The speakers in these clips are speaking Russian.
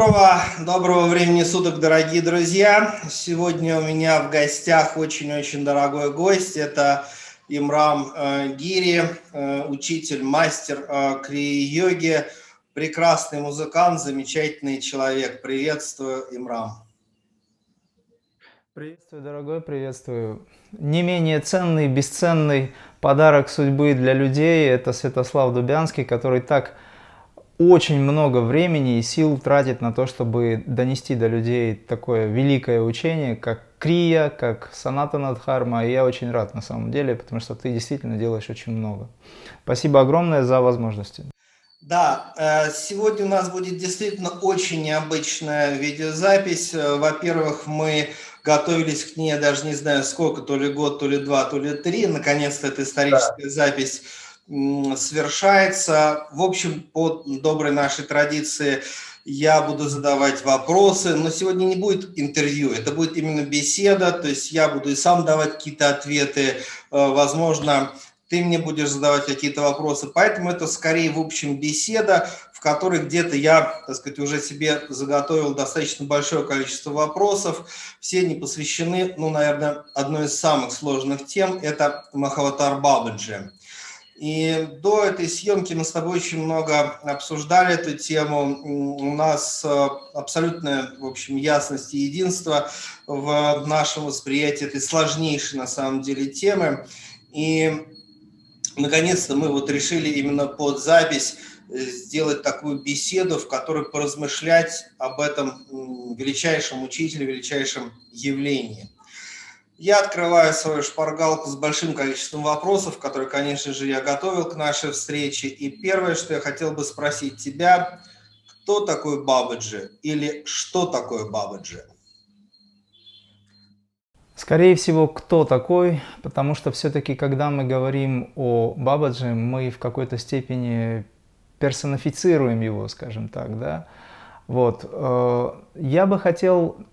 Доброго, доброго времени суток, дорогие друзья. Сегодня у меня в гостях очень-очень дорогой гость. Это Имрам э, Гири, э, учитель, мастер э, крии-йоги, прекрасный музыкант, замечательный человек. Приветствую, Имрам. Приветствую, дорогой, приветствую. Не менее ценный, бесценный подарок судьбы для людей – это Святослав Дубянский, который так очень много времени и сил тратит на то, чтобы донести до людей такое великое учение, как Крия, как Саната Надхарма. И я очень рад на самом деле, потому что ты действительно делаешь очень много. Спасибо огромное за возможности. Да, э, сегодня у нас будет действительно очень необычная видеозапись. Э, во-первых, мы готовились к ней, я даже не знаю сколько, то ли год, то ли два, то ли три. Наконец-то эта историческая да. запись совершается. В общем, по доброй нашей традиции я буду задавать вопросы, но сегодня не будет интервью, это будет именно беседа, то есть я буду и сам давать какие-то ответы, э, возможно, ты мне будешь задавать какие-то вопросы, поэтому это скорее, в общем, беседа, в которой где-то я, так сказать, уже себе заготовил достаточно большое количество вопросов, все не посвящены, ну, наверное, одной из самых сложных тем – это Махаватар Бабаджи. И до этой съемки мы с тобой очень много обсуждали эту тему. У нас э, абсолютная, в общем, ясность и единство в нашем восприятии этой сложнейшей, на самом деле, темы. И, наконец-то, мы вот решили именно под запись э, сделать такую беседу, в которой поразмышлять об этом величайшем учителе, величайшем явлении – я открываю свою шпаргалку с большим количеством вопросов, которые, конечно же, я готовил к нашей встрече. И первое, что я хотел бы спросить тебя, кто такой Бабаджи или что такое Бабаджи? Скорее всего, кто такой, потому что все-таки, когда мы говорим о Бабаджи, мы в какой-то степени персонифицируем его, скажем так, да. Вот. Э, я бы хотел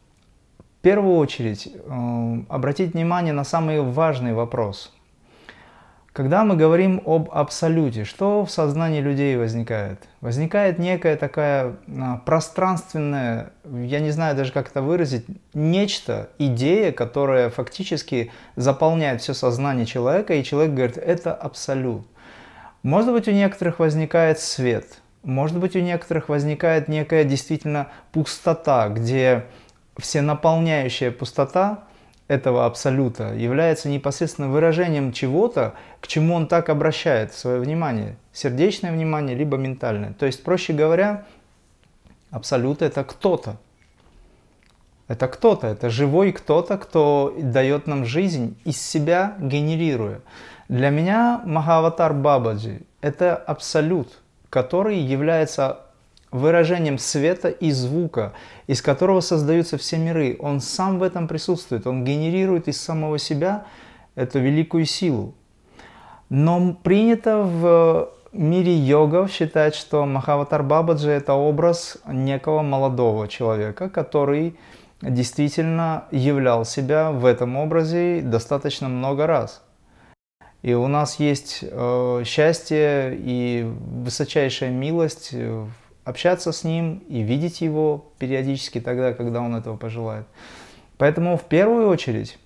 первую очередь э, обратить внимание на самый важный вопрос. Когда мы говорим об абсолюте, что в сознании людей возникает? Возникает некая такая а, пространственная, я не знаю даже как это выразить, нечто, идея, которая фактически заполняет все сознание человека, и человек говорит, это абсолют. Может быть, у некоторых возникает свет, может быть, у некоторых возникает некая действительно пустота, где всенаполняющая пустота этого абсолюта является непосредственно выражением чего-то, к чему он так обращает свое внимание, сердечное внимание, либо ментальное. То есть, проще говоря, абсолют это кто-то. Это кто-то, это живой кто-то, кто дает нам жизнь из себя генерируя. Для меня Махаватар Бабаджи – это абсолют, который является выражением света и звука, из которого создаются все миры. Он сам в этом присутствует, он генерирует из самого себя эту великую силу. Но принято в мире йогов считать, что Махаватар Бабаджи – это образ некого молодого человека, который действительно являл себя в этом образе достаточно много раз. И у нас есть э, счастье и высочайшая милость общаться с ним и видеть его периодически тогда, когда он этого пожелает. Поэтому в первую очередь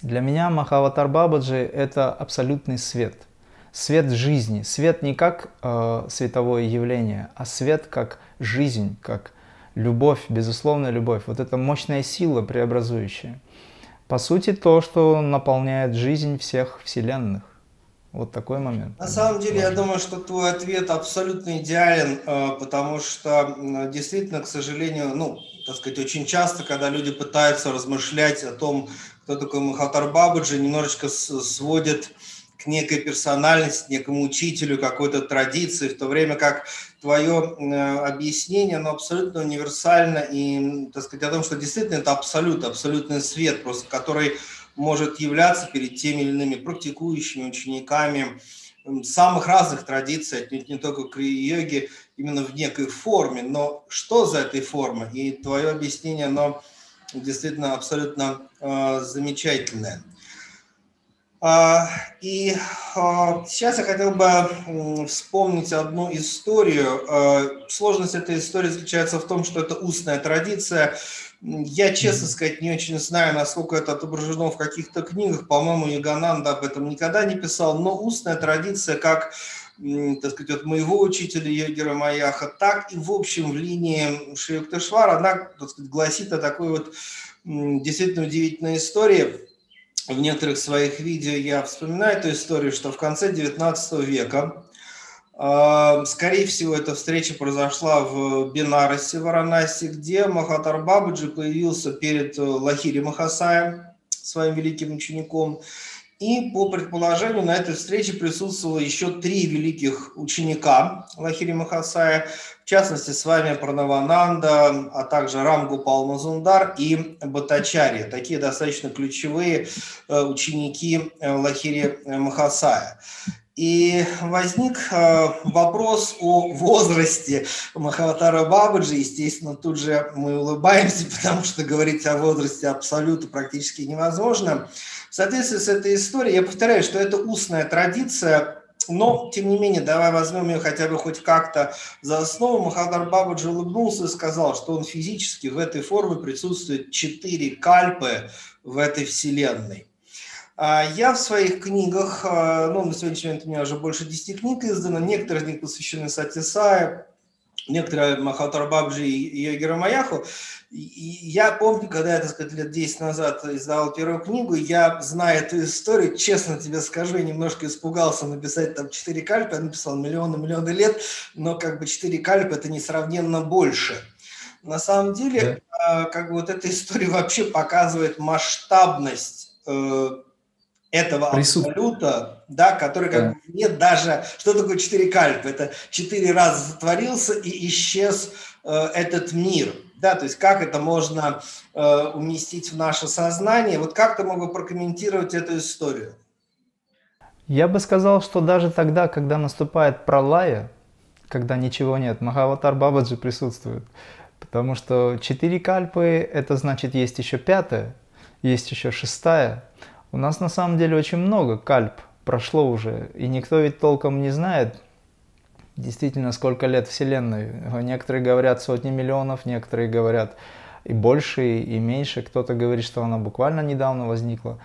для меня Махаватар Бабаджи – это абсолютный свет. Свет жизни. Свет не как э, световое явление, а свет как жизнь, как любовь, безусловная любовь. Вот это мощная сила преобразующая. По сути, то, что наполняет жизнь всех вселенных. Вот такой момент. На самом деле, я думаю, что твой ответ абсолютно идеален, э, потому что действительно, к сожалению, ну, так сказать, очень часто, когда люди пытаются размышлять о том, кто такой Махатар Бабаджи, немножечко сводят к некой персональности, некому учителю, какой-то традиции, в то время как твое объяснение, оно абсолютно универсально и, так сказать, о том, что действительно это абсолют, абсолютный свет, просто который может являться перед теми или иными практикующими учениками самых разных традиций, отнюдь не только крия-йоги, именно в некой форме. Но что за этой формой? И твое объяснение, оно действительно абсолютно э, замечательное. А, и а, сейчас я хотел бы вспомнить одну историю. Сложность этой истории заключается в том, что это устная традиция. Я, честно сказать, не очень знаю, насколько это отображено в каких-то книгах. По-моему, Ягананда об этом никогда не писал. Но устная традиция, как так сказать, от моего учителя Йогера Маяха, так и, в общем, в линии Шри-Юктешвара, она, так сказать, гласит о такой вот действительно удивительной истории – в некоторых своих видео я вспоминаю эту историю, что в конце 19 века, скорее всего, эта встреча произошла в Бенарасе, Варанаси, где Махатар Бабаджи появился перед Лахири Махасаем, своим великим учеником, и по предположению на этой встрече присутствовало еще три великих ученика Лахири Махасая, в частности с вами Пранавананда, а также Рамгу Палмазундар и Батачари, такие достаточно ключевые э, ученики э, Лахири Махасая. И возник э, вопрос о возрасте Махаватара Бабаджи. Естественно, тут же мы улыбаемся, потому что говорить о возрасте абсолютно практически невозможно. В соответствии с этой историей, я повторяю, что это устная традиция, но, тем не менее, давай возьмем ее хотя бы хоть как-то за основу. Махадар Бабаджи улыбнулся и сказал, что он физически в этой форме присутствует четыре кальпы в этой вселенной. А я в своих книгах, а, ну, на сегодняшний момент у меня уже больше 10 книг издано, некоторые из них посвящены Сатисае, некоторые Махатар Бабджи и Йогера Маяху. я помню, когда я, так сказать, лет 10 назад издавал первую книгу, я, зная эту историю, честно тебе скажу, я немножко испугался написать там 4 кальпы, я написал миллионы-миллионы лет, но как бы 4 кальпы это несравненно больше. На самом деле, да. как бы вот эта история вообще показывает масштабность этого абсолюта, да, который как да. нет даже, что такое четыре кальпы, это четыре раза затворился и исчез э, этот мир, да, то есть как это можно э, уместить в наше сознание, вот как ты мог бы прокомментировать эту историю? Я бы сказал, что даже тогда, когда наступает пролая, когда ничего нет, Махаватар Бабаджи присутствует, потому что четыре кальпы, это значит есть еще пятая, есть еще шестая, у нас на самом деле очень много кальп прошло уже, и никто ведь толком не знает, действительно, сколько лет Вселенной. Некоторые говорят сотни миллионов, некоторые говорят и больше, и меньше. Кто-то говорит, что она буквально недавно возникла.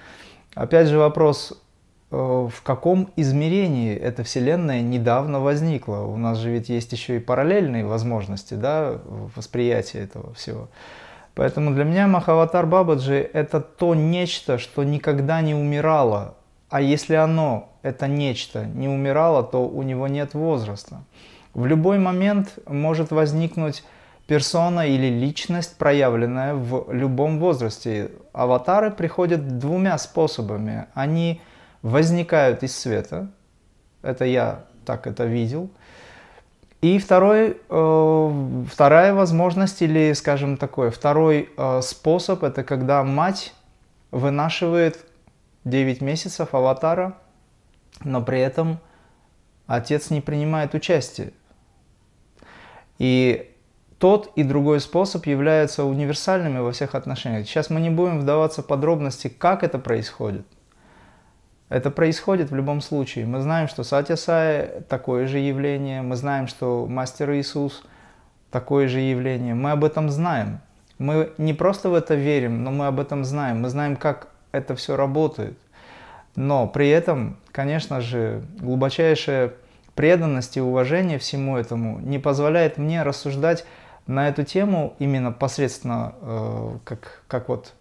Опять же вопрос, э, в каком измерении эта Вселенная недавно возникла? У нас же ведь есть еще и параллельные возможности да, восприятия этого всего. Поэтому для меня Махаватар Бабаджи – это то нечто, что никогда не умирало. А если оно, это нечто, не умирало, то у него нет возраста. В любой момент может возникнуть персона или личность, проявленная в любом возрасте. Аватары приходят двумя способами. Они возникают из света, это я так это видел – и второй, э, вторая возможность или, скажем, такой, второй э, способ, это когда мать вынашивает 9 месяцев аватара, но при этом отец не принимает участие. И тот и другой способ являются универсальными во всех отношениях. Сейчас мы не будем вдаваться в подробности, как это происходит. Это происходит в любом случае. Мы знаем, что Сай такое же явление, мы знаем, что Мастер Иисус такое же явление. Мы об этом знаем. Мы не просто в это верим, но мы об этом знаем. Мы знаем, как это все работает. Но при этом, конечно же, глубочайшая преданность и уважение всему этому не позволяет мне рассуждать на эту тему именно посредственно, э, как, как вот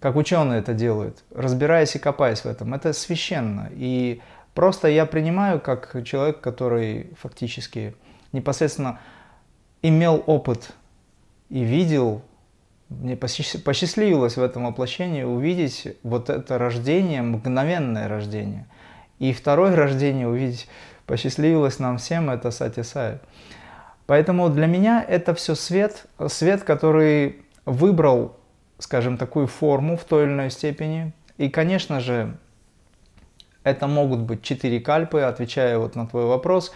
как ученые это делают, разбираясь и копаясь в этом. Это священно. И просто я принимаю как человек, который фактически непосредственно имел опыт и видел, мне посчастливилось в этом воплощении увидеть вот это рождение, мгновенное рождение. И второе рождение увидеть посчастливилось нам всем, это Сати Сай. Поэтому для меня это все свет, свет, который выбрал скажем, такую форму в той или иной степени. И, конечно же, это могут быть четыре кальпы, отвечая вот на твой вопрос.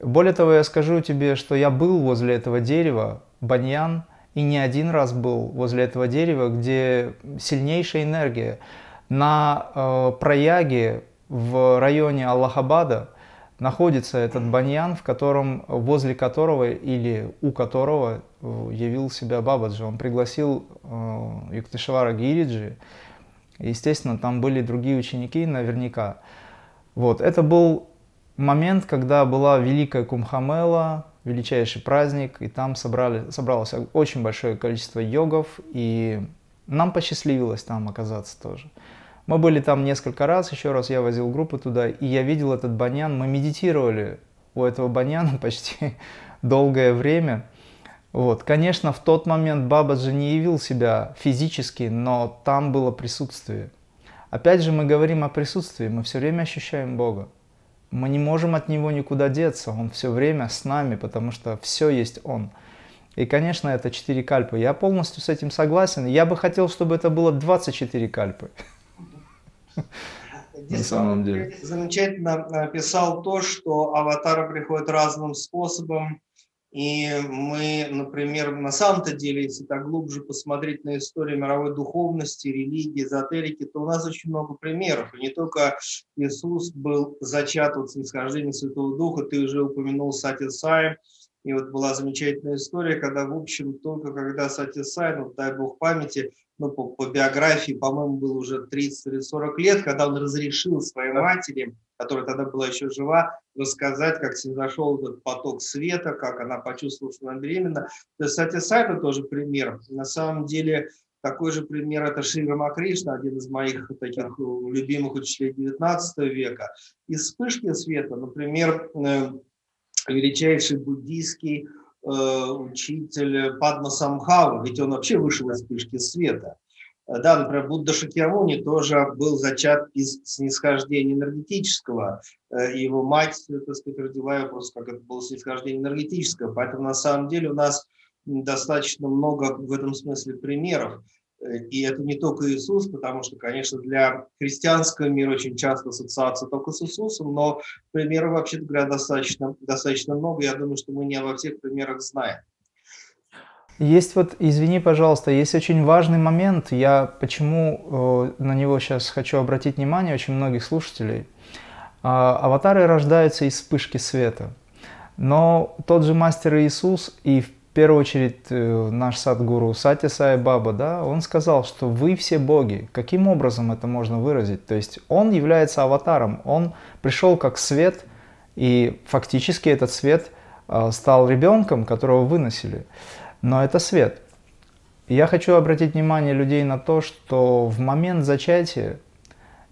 Более того, я скажу тебе, что я был возле этого дерева, баньян, и не один раз был возле этого дерева, где сильнейшая энергия. На э, Праяге в районе Аллахабада находится этот баньян, в котором, возле которого или у которого э, явил себя Бабаджи. Он пригласил э, Юктышевара Гириджи. Естественно, там были другие ученики наверняка. Вот. Это был момент, когда была Великая Кумхамела, величайший праздник, и там собрали, собралось очень большое количество йогов, и нам посчастливилось там оказаться тоже. Мы были там несколько раз, еще раз я возил группу туда, и я видел этот баньян, мы медитировали у этого баньяна почти долгое время. Вот. Конечно, в тот момент Бабаджи не явил себя физически, но там было присутствие. Опять же, мы говорим о присутствии, мы все время ощущаем Бога. Мы не можем от Него никуда деться, Он все время с нами, потому что все есть Он. И, конечно, это 4 кальпы. Я полностью с этим согласен. Я бы хотел, чтобы это было 24 кальпы. На самом деле. Замечательно написал то, что аватары приходят разным способом. И мы, например, на самом-то деле, если так глубже посмотреть на историю мировой духовности, религии, эзотерики, то у нас очень много примеров. И не только Иисус был зачат от снисхождения Святого Духа, ты уже упомянул Сати Сай, и вот была замечательная история, когда, в общем, только когда Сати Сай, ну, дай бог памяти, ну, по, по биографии, по-моему, был уже 30 или 40 лет, когда он разрешил своей матери, которая тогда была еще жива, рассказать, как зашел этот поток света, как она почувствовала, что она беременна. То есть, кстати, Сайта тоже пример. На самом деле, такой же пример – это Шри Рамакришна, один из моих таких любимых учителей 19 века. Из вспышки света, например, э, величайший буддийский Э, учитель Падма Самхава, ведь он вообще вышел из вспышки света. Э, да, например, Будда Шакьямуни тоже был зачат из снисхождения энергетического. Э, его мать, так сказать, родила его просто как это было снисхождение энергетическое. Поэтому на самом деле у нас достаточно много в этом смысле примеров. И это не только Иисус, потому что, конечно, для христианского мира очень часто ассоциация только с Иисусом, но примеров, вообще говоря, достаточно, достаточно много. Я думаю, что мы не обо всех примерах знаем. Есть вот, извини, пожалуйста, есть очень важный момент, я почему э, на него сейчас хочу обратить внимание очень многих слушателей. Э, аватары рождаются из вспышки света. Но тот же мастер Иисус и первую очередь э, наш садгуру Сати Сай Баба, да, он сказал, что вы все боги. Каким образом это можно выразить? То есть он является аватаром, он пришел как свет, и фактически этот свет э, стал ребенком, которого выносили. Но это свет. я хочу обратить внимание людей на то, что в момент зачатия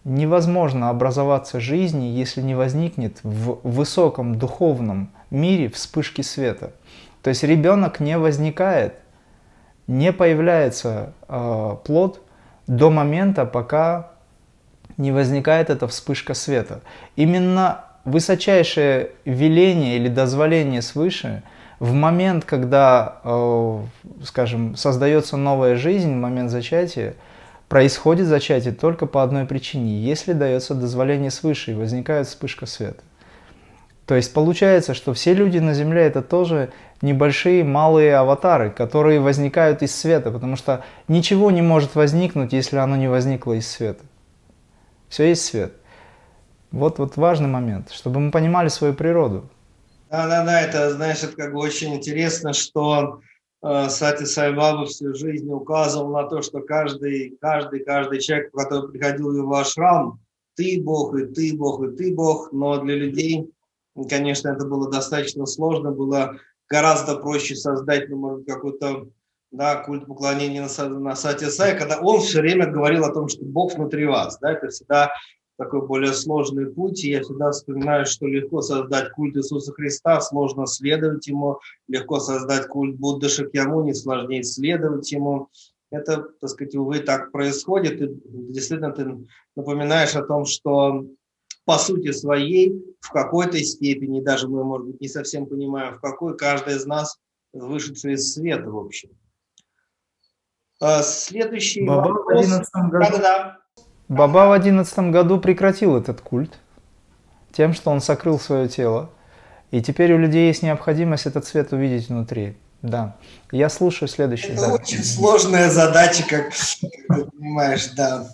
невозможно образоваться жизни, если не возникнет в высоком духовном мире вспышки света – то есть ребенок не возникает, не появляется э, плод до момента, пока не возникает эта вспышка света. Именно высочайшее веление или дозволение свыше в момент, когда, э, скажем, создается новая жизнь, в момент зачатия, происходит зачатие только по одной причине, если дается дозволение свыше и возникает вспышка света. То есть получается, что все люди на Земле это тоже небольшие малые аватары, которые возникают из света, потому что ничего не может возникнуть, если оно не возникло из света. Все есть свет. Вот, вот важный момент, чтобы мы понимали свою природу. Да-да-да, это, знаешь, это как бы очень интересно, что э, Сати Сайбаба всю жизнь указывал на то, что каждый, каждый, каждый человек, который приходил в его ашрам, ты Бог, и ты Бог, и ты Бог, но для людей Конечно, это было достаточно сложно, было гораздо проще создать, ну, может, какой-то да, культ поклонения на, на сайте Сай, когда он все время говорил о том, что Бог внутри вас. Да, это всегда такой более сложный путь. И я всегда вспоминаю, что легко создать культ Иисуса Христа, сложно следовать ему, легко создать культ Будды Шакьямуни, сложнее следовать ему. Это, так сказать, увы, так происходит. И действительно, ты напоминаешь о том, что по сути своей, в какой-то степени, даже мы, может быть, не совсем понимаем, в какой каждый из нас вышедший из света, в общем. А, следующий Баба вопрос. В году... да, да. Баба в одиннадцатом году прекратил этот культ тем, что он сокрыл свое тело. И теперь у людей есть необходимость этот свет увидеть внутри. Да. Я слушаю следующий. Это да. очень сложная задача, как ты понимаешь, да.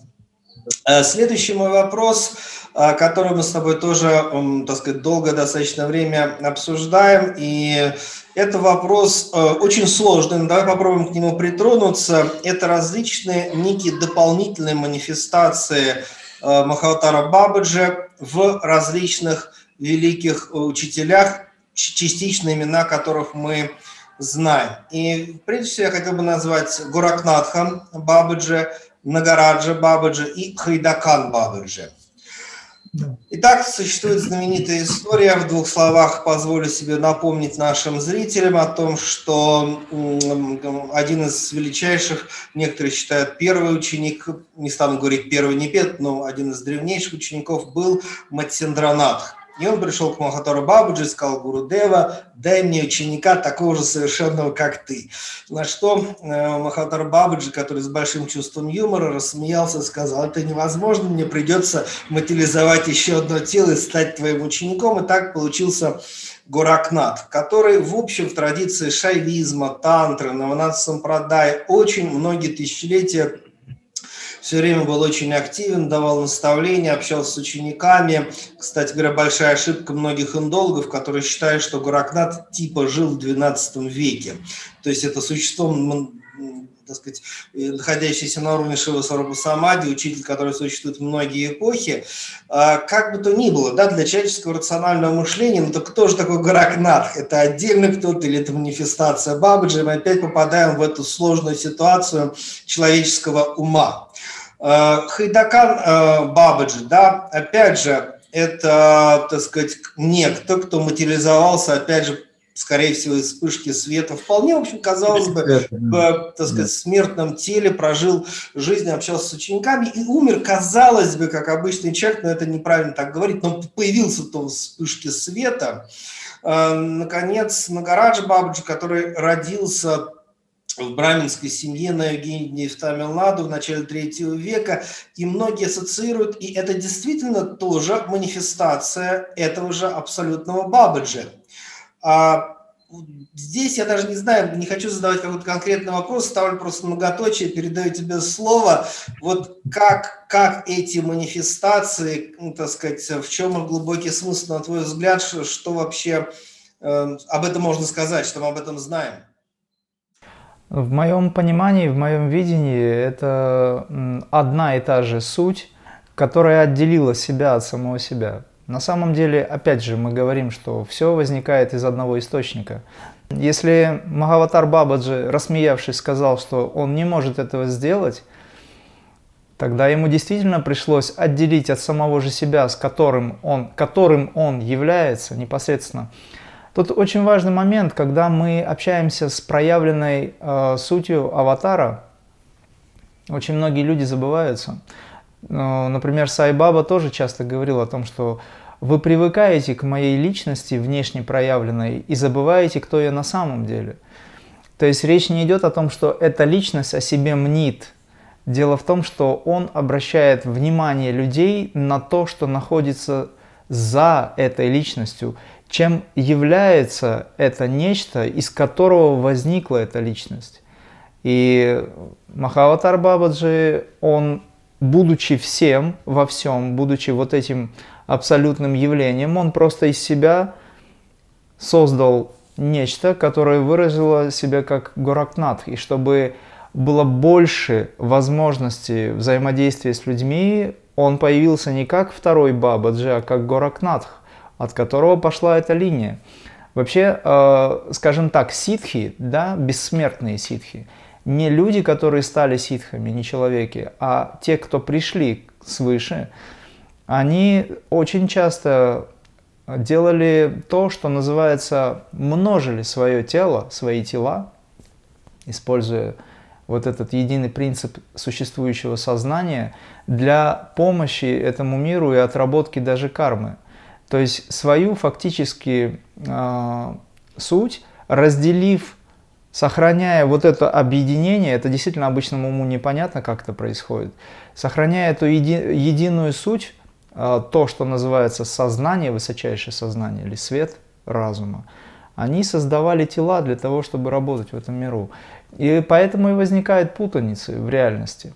Э, следующий мой вопрос, э, который мы с тобой тоже, так сказать, долго достаточно время обсуждаем, и это вопрос э, очень сложный, давай попробуем к нему притронуться. Это различные некие дополнительные манифестации Махаватара Бабаджи в различных великих учителях, частично имена которых мы знаем. И прежде всего я хотел бы назвать Гуракнатха Бабаджи, Нагараджа Бабаджи и Хайдакан Бабаджи. Итак, существует знаменитая история. В двух словах позволю себе напомнить нашим зрителям о том, что один из величайших, некоторые считают первый ученик, не стану говорить первый не пет, но один из древнейших учеников был Матсендранатх. И он пришел к Махатару Бабуджи и сказал, Гуру Дева, дай мне ученика такого же совершенного, как ты. На что э, Бабуджи, который с большим чувством юмора, рассмеялся и сказал, это невозможно, мне придется материализовать еще одно тело и стать твоим учеником. И так получился Горакнат, который, в общем, в традиции шайвизма, тантры, Наванат Сампрадай очень многие тысячелетия все время был очень активен, давал наставления, общался с учениками. Кстати говоря, большая ошибка многих индологов, которые считают, что Гуракнат типа жил в XII веке. То есть это существо так сказать, находящийся на уровне Шива Сарабу Самади, учитель, который существует многие эпохи. А, как бы то ни было, да, для человеческого рационального мышления, ну так кто же такой Гаракнат? Это отдельно кто-то или это манифестация Бабаджи? Мы опять попадаем в эту сложную ситуацию человеческого ума. Э, Хайдакан э, Бабаджи, да, опять же, это, так сказать, некто, кто материализовался, опять же, скорее всего, из вспышки света. Вполне, в общем, казалось бы, в, так сказать, смертном теле прожил жизнь, общался с учениками и умер, казалось бы, как обычный человек, но это неправильно так говорить, но появился то в вспышке света. Э, наконец, Нагараджа Бабаджи, который родился в браминской семье на Евгении в Тамилнаду в начале третьего века, и многие ассоциируют, и это действительно тоже манифестация этого же абсолютного Бабаджи. А здесь я даже не знаю, не хочу задавать какой-то конкретный вопрос, ставлю просто многоточие, передаю тебе слово. Вот как, как эти манифестации, ну, так сказать, в чем их глубокий смысл, на твой взгляд, что, что вообще э, об этом можно сказать, что мы об этом знаем? В моем понимании, в моем видении, это одна и та же суть, которая отделила себя от самого себя. На самом деле, опять же, мы говорим, что все возникает из одного источника. Если Магаватар Бабаджи, рассмеявшись, сказал, что он не может этого сделать, тогда ему действительно пришлось отделить от самого же себя, с которым он, которым он является непосредственно, Тут очень важный момент, когда мы общаемся с проявленной э, сутью аватара, очень многие люди забываются. Э, например, Сай Баба тоже часто говорил о том, что вы привыкаете к моей личности внешне проявленной и забываете, кто я на самом деле. То есть речь не идет о том, что эта личность о себе мнит. Дело в том, что он обращает внимание людей на то, что находится за этой личностью чем является это нечто, из которого возникла эта личность. И Махаватар Бабаджи, он, будучи всем во всем, будучи вот этим абсолютным явлением, он просто из себя создал нечто, которое выразило себя как Горакнат. И чтобы было больше возможностей взаимодействия с людьми, он появился не как второй Бабаджи, а как Горакнатх от которого пошла эта линия. Вообще, э, скажем так, ситхи, да, бессмертные ситхи, не люди, которые стали ситхами, не человеки, а те, кто пришли свыше, они очень часто делали то, что называется, множили свое тело, свои тела, используя вот этот единый принцип существующего сознания для помощи этому миру и отработки даже кармы – то есть свою фактически э, суть, разделив, сохраняя вот это объединение, это действительно обычному уму непонятно, как это происходит, сохраняя эту еди, единую суть, то, что называется сознание, высочайшее сознание или свет разума, они создавали тела для того, чтобы работать в этом миру. И поэтому и возникает путаница в реальности.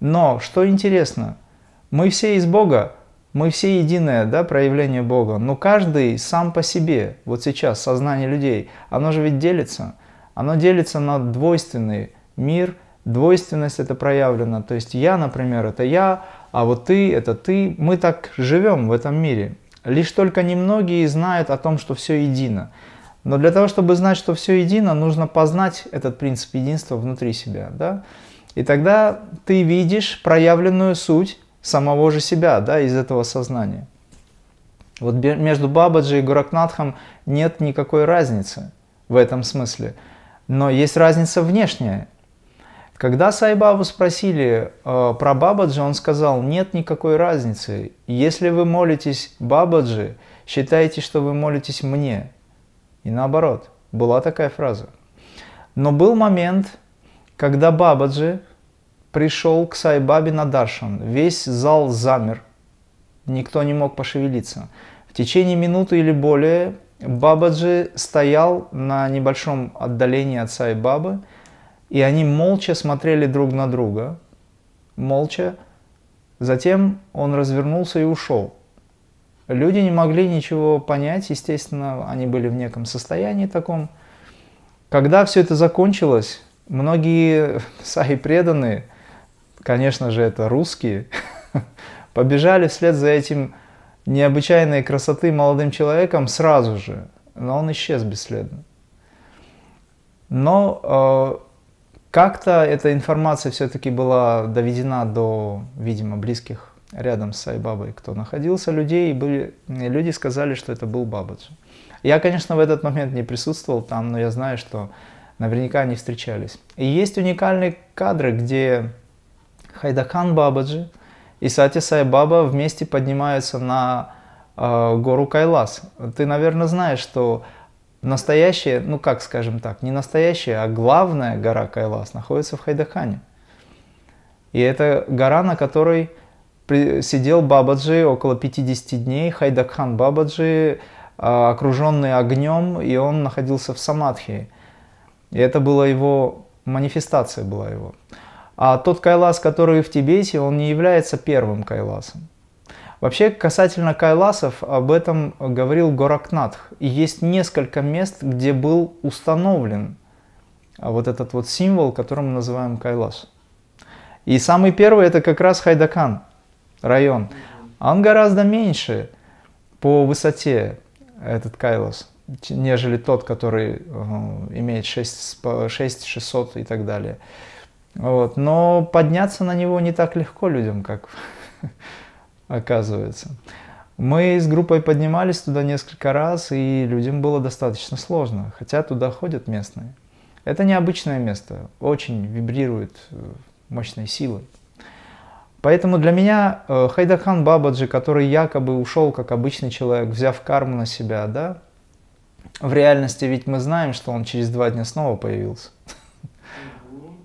Но, что интересно – Мы все из Бога, мы все единое да, проявление Бога, но каждый сам по себе, вот сейчас сознание людей, оно же ведь делится. Оно делится на двойственный мир, двойственность это проявлено. То есть я, например, это я, а вот ты, это ты. Мы так живем в этом мире. Лишь только немногие знают о том, что все едино. Но для того, чтобы знать, что все едино, нужно познать этот принцип единства внутри себя. Да? И тогда ты видишь проявленную суть самого же себя да, из этого сознания. Вот между Бабаджи и Гуракнатхом нет никакой разницы в этом смысле. Но есть разница внешняя. Когда Сайбабу спросили э, про Бабаджи, он сказал, нет никакой разницы. Если вы молитесь Бабаджи, считайте, что вы молитесь мне. И наоборот, была такая фраза. Но был момент, когда Бабаджи пришел к Сайбабе на Даршан. Весь зал замер. Никто не мог пошевелиться. В течение минуты или более Бабаджи стоял на небольшом отдалении от Сайбабы, и они молча смотрели друг на друга. Молча. Затем он развернулся и ушел. Люди не могли ничего понять, естественно, они были в неком состоянии таком. Когда все это закончилось, многие саи преданные – конечно же, это русские, побежали вслед за этим необычайной красоты молодым человеком сразу же, но он исчез бесследно. Но э, как-то эта информация все-таки была доведена до, видимо, близких рядом с Сайбабой, кто находился, людей, и были, люди сказали, что это был Бабаджи. Я, конечно, в этот момент не присутствовал там, но я знаю, что наверняка они встречались. И есть уникальные кадры, где Хайдакан Бабаджи и Сати Сай Баба вместе поднимаются на э, гору Кайлас. Ты, наверное, знаешь, что настоящая, ну как скажем так, не настоящая, а главная гора Кайлас находится в Хайдакане. И это гора, на которой сидел Бабаджи около 50 дней, Хайдакхан Бабаджи, а, окруженный огнем, и он находился в Самадхи. И это была его манифестация была его. А тот кайлас, который в Тибете, он не является первым кайласом. Вообще, касательно кайласов, об этом говорил Горакнатх. И есть несколько мест, где был установлен вот этот вот символ, который мы называем кайлас. И самый первый это как раз Хайдакан район. Он гораздо меньше по высоте, этот кайлас, нежели тот, который э, имеет 6, 6 и так далее. Вот. Но подняться на него не так легко людям, как оказывается. Мы с группой поднимались туда несколько раз, и людям было достаточно сложно, хотя туда ходят местные. Это необычное место, очень вибрирует э, мощной силой. Поэтому для меня э, Хайдахан Бабаджи, который якобы ушел как обычный человек, взяв карму на себя, да, в реальности ведь мы знаем, что он через два дня снова появился.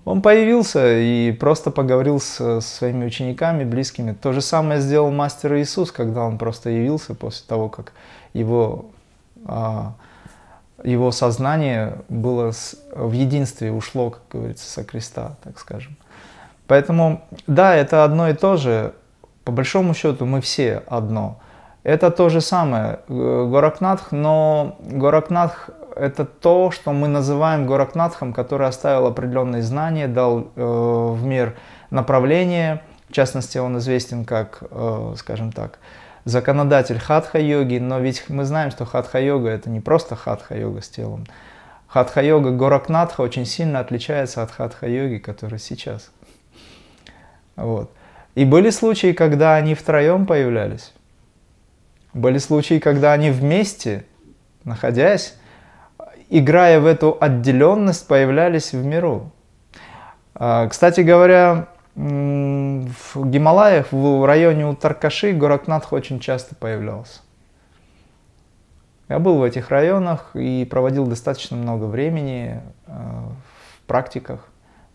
Он появился и просто поговорил с, своими учениками, близкими. То же самое сделал мастер Иисус, когда он просто явился после того, как его, а, его сознание было в единстве, ушло, как говорится, со креста, так скажем. Поэтому, да, это одно и то же. По большому счету мы все одно. Это то же самое, Горакнатх, но Горакнатх это то, что мы называем Горакнатхом, который оставил определенные знания, дал э, в мир направление. В частности, он известен как, э, скажем так, законодатель хатха-йоги, но ведь мы знаем, что хатха-йога это не просто хатха-йога с телом. Хатха-йога Горакнатха очень сильно отличается от хатха-йоги, который сейчас. Вот. И были случаи, когда они втроем появлялись. Были случаи, когда они вместе, находясь, играя в эту отделенность, появлялись в миру. А, кстати говоря, в Гималаях, в районе Утаркаши, Горакнатх очень часто появлялся. Я был в этих районах и проводил достаточно много времени а, в практиках,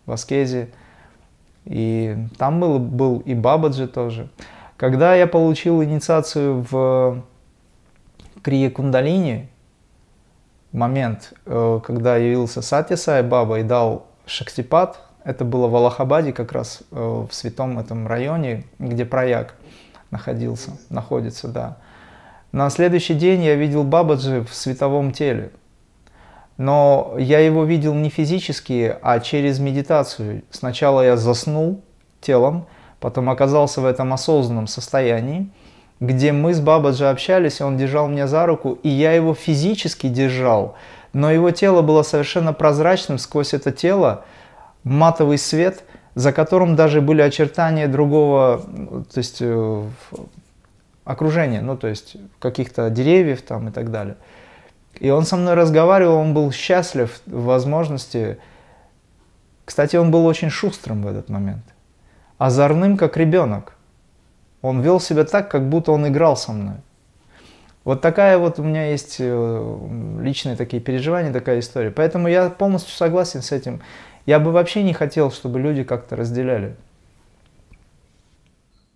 в аскезе. И там был, был и Бабаджи тоже. Когда я получил инициацию в Крия Кундалини, момент, э, когда явился Сати Сай Баба и дал Шактипат, Это было в Аллахабаде, как раз э, в святом этом районе, где прояк находился, находится, да. На следующий день я видел Бабаджи в световом теле. Но я его видел не физически, а через медитацию. Сначала я заснул телом, потом оказался в этом осознанном состоянии, где мы с Бабаджи общались, он держал меня за руку, и я его физически держал, но его тело было совершенно прозрачным, сквозь это тело матовый свет, за которым даже были очертания другого, то есть э, окружения, ну то есть каких-то деревьев там и так далее. И он со мной разговаривал, он был счастлив в возможности. Кстати, он был очень шустрым в этот момент. Озорным, как ребенок. Он вел себя так, как будто он играл со мной. Вот такая вот у меня есть э, личные такие переживания, такая история. Поэтому я полностью согласен с этим. Я бы вообще не хотел, чтобы люди как-то разделяли.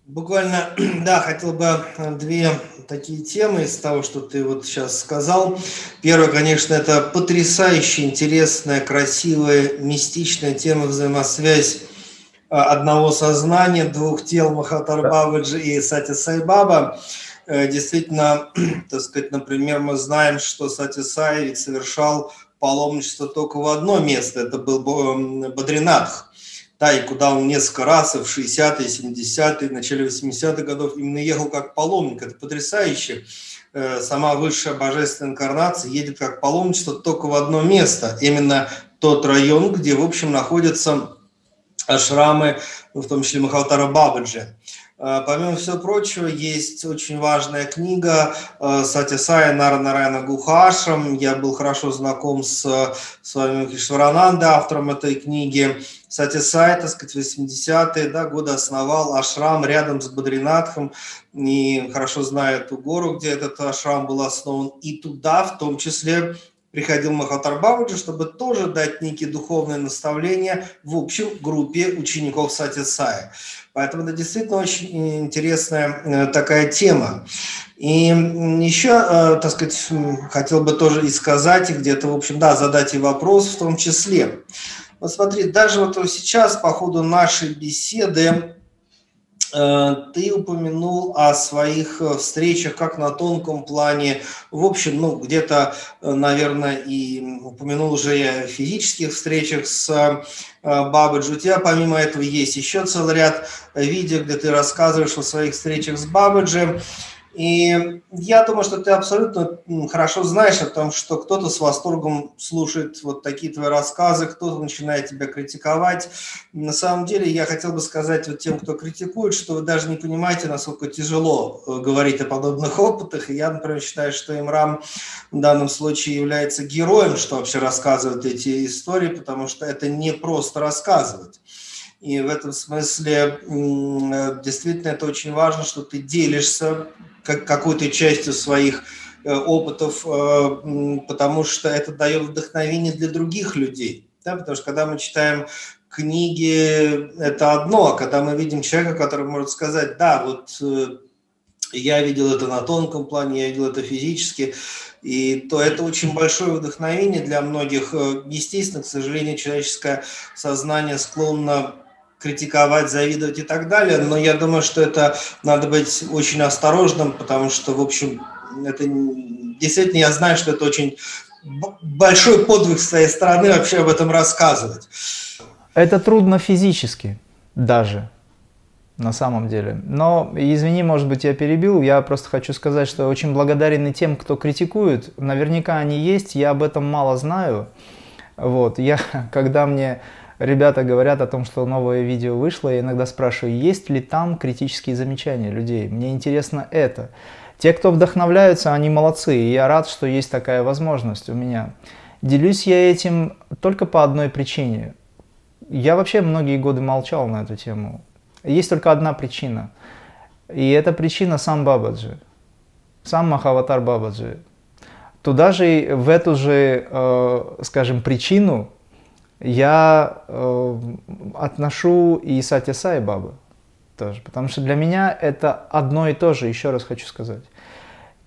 Буквально, да, хотел бы две такие темы из того, что ты вот сейчас сказал. Первое, конечно, это потрясающе интересная, красивая, мистичная тема взаимосвязь одного сознания, двух тел Махатар Бабаджи и Сати Сайбаба. Э, действительно, так сказать, например, мы знаем, что Сати Сай совершал паломничество только в одно место, это был Бадринатх да, и куда он несколько раз в 60-е, 70-е, начале 80-х годов именно ехал как паломник. Это потрясающе. Э, сама высшая божественная инкарнация едет как паломничество только в одно место. Именно тот район, где, в общем, находятся ашрамы, в том числе Махалтара Бабаджи. Э, помимо всего прочего, есть очень важная книга э, Сатисая Нарайна Гухашам. Я был хорошо знаком с, с вами Кишварананда, автором этой книги. Сатисай, так сказать, 80-е да, годы основал ашрам рядом с Бадринатхом. И хорошо знаю эту гору, где этот ашрам был основан. И туда в том числе приходил Махатар Бабаджи, чтобы тоже дать некие духовные наставления в общем группе учеников Сатисая. Поэтому это действительно очень интересная э, такая тема. И еще, э, так сказать, хотел бы тоже и сказать, и где-то, в общем, да, задать и вопрос в том числе. Вот смотри, даже вот сейчас по ходу нашей беседы ты упомянул о своих э, встречах как на тонком плане, в общем, ну, где-то, э, наверное, и упомянул уже о физических встречах с Бабаджи. У тебя помимо этого есть еще целый ряд видео, где ты рассказываешь о своих встречах с Бабаджи. И я думаю, что ты абсолютно хорошо знаешь о том, что кто-то с восторгом слушает вот такие твои рассказы, кто-то начинает тебя критиковать. На самом деле я хотел бы сказать вот тем, кто критикует, что вы даже не понимаете, насколько тяжело э, говорить о подобных опытах. И я, например, считаю, что Имрам в данном случае является героем, что вообще рассказывает эти истории, потому что это не просто рассказывать. И в этом смысле э, действительно это очень важно, что ты делишься как, какой-то частью своих э, опытов, э, потому что это дает вдохновение для других людей. Да? Потому что когда мы читаем книги, это одно, а когда мы видим человека, который может сказать, да, вот я видел это на тонком плане, я видел это физически, и то это очень большое вдохновение для многих. Естественно, к сожалению, человеческое сознание склонно критиковать, завидовать и так далее, но я думаю, что это надо быть очень осторожным, потому что, в общем, это действительно я знаю, что это очень большой подвиг с твоей стороны вообще об этом рассказывать. Это трудно физически даже, на самом деле. Но, извини, может быть, я перебил, я просто хочу сказать, что очень благодарен и тем, кто критикует. Наверняка они есть, я об этом мало знаю. Вот, я, когда мне ребята говорят о том, что новое видео вышло, я иногда спрашиваю, есть ли там критические замечания людей. Мне интересно это. Те, кто вдохновляются, они молодцы, и я рад, что есть такая возможность у меня. Делюсь я этим только по одной причине. Я вообще многие годы молчал на эту тему. Есть только одна причина. И эта причина сам Бабаджи. Сам Махаватар Бабаджи. Туда же, в эту же, э, скажем, причину я э, отношу и Сати Сай Бабы тоже, потому что для меня это одно и то же, еще раз хочу сказать.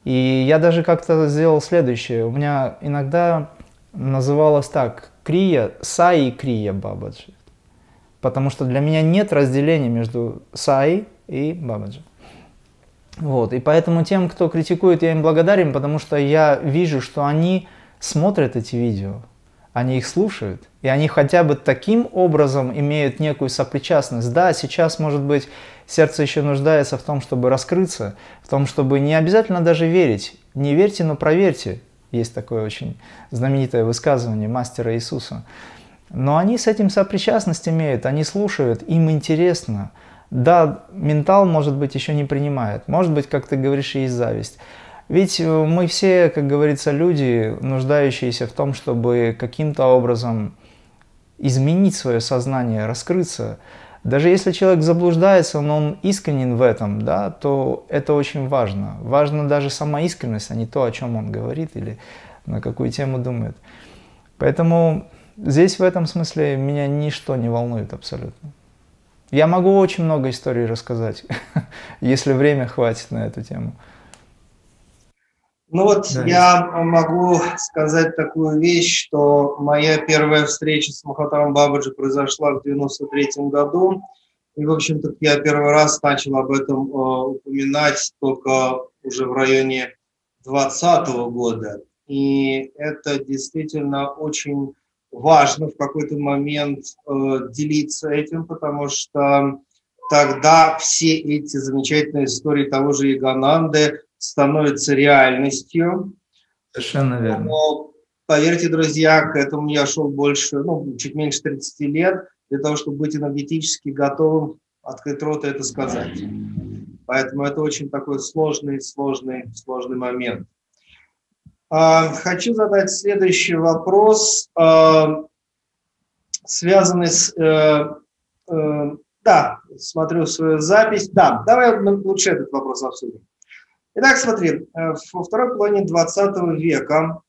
И я даже как-то сделал следующее. У меня иногда называлось так, Крия, Саи Крия Бабаджи. Потому что для меня нет разделения между Саи и Бабаджи. Вот. И поэтому тем, кто критикует, я им благодарен, потому что я вижу, что они смотрят эти видео, они их слушают, и они хотя бы таким образом имеют некую сопричастность. Да, сейчас, может быть, сердце еще нуждается в том, чтобы раскрыться, в том, чтобы не обязательно даже верить. Не верьте, но проверьте. Есть такое очень знаменитое высказывание мастера Иисуса. Но они с этим сопричастность имеют, они слушают, им интересно. Да, ментал, может быть, еще не принимает. Может быть, как ты говоришь, есть зависть. Ведь э, мы все, как говорится, люди, нуждающиеся в том, чтобы каким-то образом изменить свое сознание, раскрыться. Даже если человек заблуждается, но он искренен в этом, да, то это очень важно. Важна даже сама искренность, а не то, о чем он говорит или на какую тему думает. Поэтому здесь в этом смысле меня ничто не волнует абсолютно. Я могу очень много историй рассказать, если время хватит на эту тему. Ну вот да, я могу сказать такую вещь, что моя первая встреча с Махатаром Бабаджи произошла в 93 году. И, в общем-то, я первый раз начал об этом э, упоминать только уже в районе 2020 года. И это действительно очень важно в какой-то момент э, делиться этим, потому что тогда все эти замечательные истории того же Игананды становится реальностью. Совершенно верно. Но, поверьте, друзья, к этому я шел больше, ну, чуть меньше 30 лет, для того, чтобы быть энергетически готовым открыть рот и это сказать. Поэтому это очень такой сложный, сложный, сложный момент. А, хочу задать следующий вопрос, а, связанный с... Э, э, да, смотрю свою запись. Да, давай лучше этот вопрос обсудим. Итак, смотри, э, во второй половине 20 века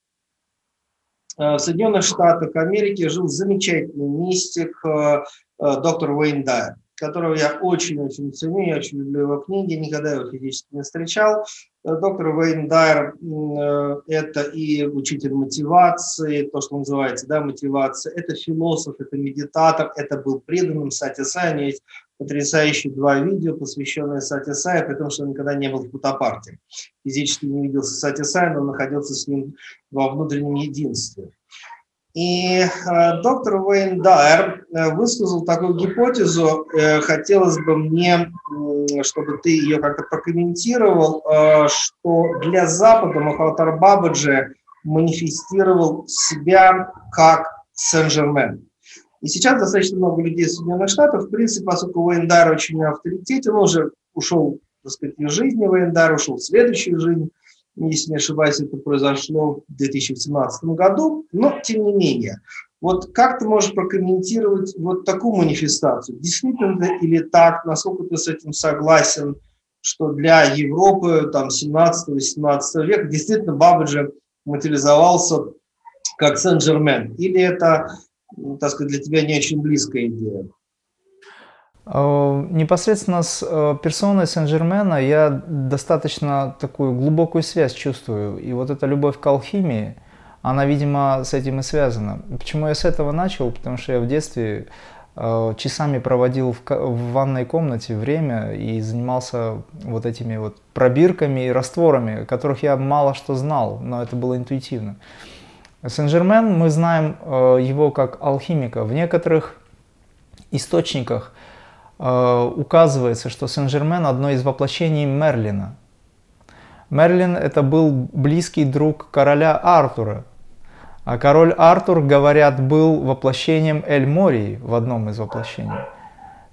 э, в Соединенных Штатах Америки жил замечательный мистик э, доктор Уэйн Дайер которого я очень-очень ценю, я очень люблю его книги, никогда его физически не встречал. Доктор Уэйн Дайер это и учитель мотивации, то, что называется да, мотивация, это философ, это медитатор, это был преданным Сати потрясающие два видео, посвященные Сати Сай, при том, что он никогда не был в Бутапарте. Физически не виделся Сати Сай, но находился с ним во внутреннем единстве. И э, доктор Уэйн Дайер э, высказал такую гипотезу, э, хотелось бы мне, э, чтобы ты ее как-то прокомментировал, э, что для Запада Махатар Бабаджи манифестировал себя как Сен-Жермен. И сейчас достаточно много людей из Соединенных Штатов, в принципе, поскольку Уэйн Дайер очень авторитетен, он уже ушел, так сказать, из жизни Уэйн Дайер, ушел в следующую жизнь, если не ошибаюсь, это произошло в 2017 году, но тем не менее. Вот как ты можешь прокомментировать вот такую манифестацию? Действительно или так? Насколько ты с этим согласен, что для Европы там 17-18 века действительно Бабаджи материализовался как Сен-Жермен? Или это, так сказать, для тебя не очень близкая идея? Э, непосредственно с э, персоной Сен-Жермена я достаточно такую глубокую связь чувствую. И вот эта любовь к алхимии, она, видимо, с этим и связана. Почему я с этого начал? Потому что я в детстве э, часами проводил в, ванной комнате время и занимался вот этими вот пробирками и растворами, которых я мало что знал, но это было интуитивно. Сен-Жермен, мы знаем его как алхимика. В некоторых источниках Э, указывается, что Сен-Жермен одно из воплощений Мерлина. Мерлин это был близкий друг короля Артура. А король Артур, говорят, был воплощением Эль-Мории в одном из воплощений.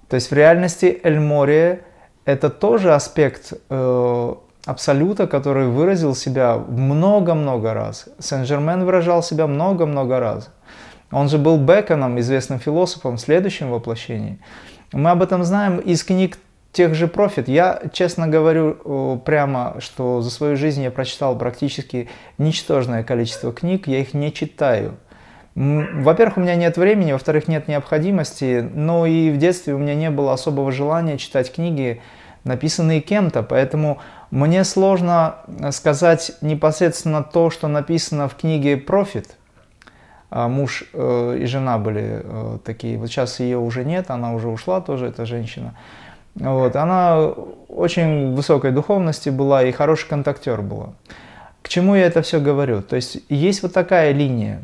То есть в реальности Эль-Мория это тоже аспект э, абсолюта, который выразил себя много-много раз. Сен-Жермен выражал себя много-много раз. Он же был Беконом, известным философом, в следующем воплощении. Мы об этом знаем из книг тех же профит. Я, честно говорю прямо, что за свою жизнь я прочитал практически ничтожное количество книг, я их не читаю. Во-первых, у меня нет времени, во-вторых, нет необходимости, но и в детстве у меня не было особого желания читать книги, написанные кем-то, поэтому мне сложно сказать непосредственно то, что написано в книге «Профит», а муж э, и жена были э, такие. Вот сейчас ее уже нет, она уже ушла тоже, эта женщина. Вот, она очень высокой духовности была и хороший контактер была. К чему я это все говорю? То есть есть вот такая линия.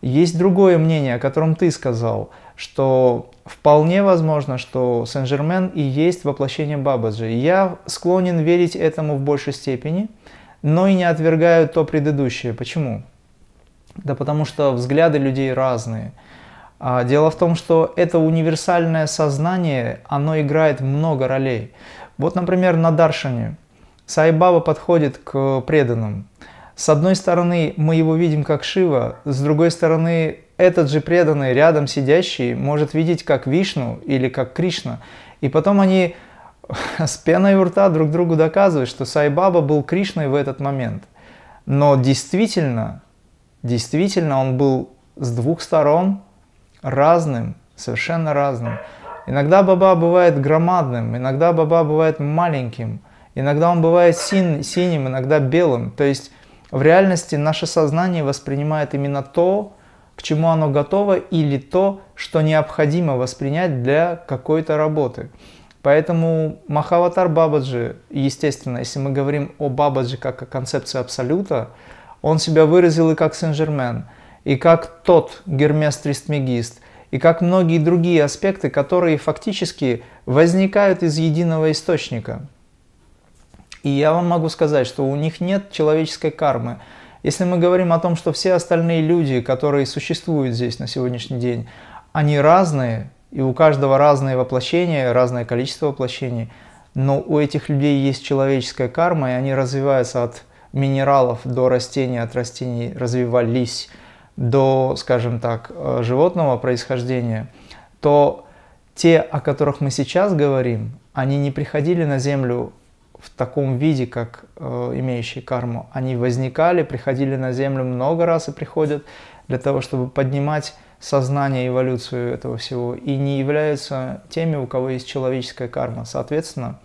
Есть другое мнение, о котором ты сказал, что вполне возможно, что Сен-Жермен и есть воплощение Бабаджи. Я склонен верить этому в большей степени, но и не отвергаю то предыдущее. Почему? Да потому что взгляды людей разные. А, дело в том, что это универсальное сознание, оно играет много ролей. Вот, например, на Даршане Сайбаба подходит к преданным. С одной стороны, мы его видим как Шива, с другой стороны, этот же преданный, рядом сидящий, может видеть как Вишну или как Кришна. И потом они с пеной у рта друг другу доказывают, что Сайбаба был Кришной в этот момент. Но действительно, действительно он был с двух сторон разным, совершенно разным. Иногда Баба бывает громадным, иногда Баба бывает маленьким, иногда он бывает син, синим, иногда белым. То есть в реальности наше сознание воспринимает именно то, к чему оно готово, или то, что необходимо воспринять для какой-то работы. Поэтому Махаватар Бабаджи, естественно, если мы говорим о Бабаджи как о концепции абсолюта, он себя выразил и как Сен-Жермен, и как тот Гермес Тристмегист, и как многие другие аспекты, которые фактически возникают из единого источника. И я вам могу сказать, что у них нет человеческой кармы. Если мы говорим о том, что все остальные люди, которые существуют здесь на сегодняшний день, они разные, и у каждого разные воплощения, разное количество воплощений, но у этих людей есть человеческая карма, и они развиваются от минералов до растений, от растений развивались до, скажем так, э, животного происхождения, то те, о которых мы сейчас говорим, они не приходили на Землю в таком виде, как э, имеющие карму. Они возникали, приходили на Землю много раз и приходят для того, чтобы поднимать сознание, эволюцию этого всего, и не являются теми, у кого есть человеческая карма. Соответственно,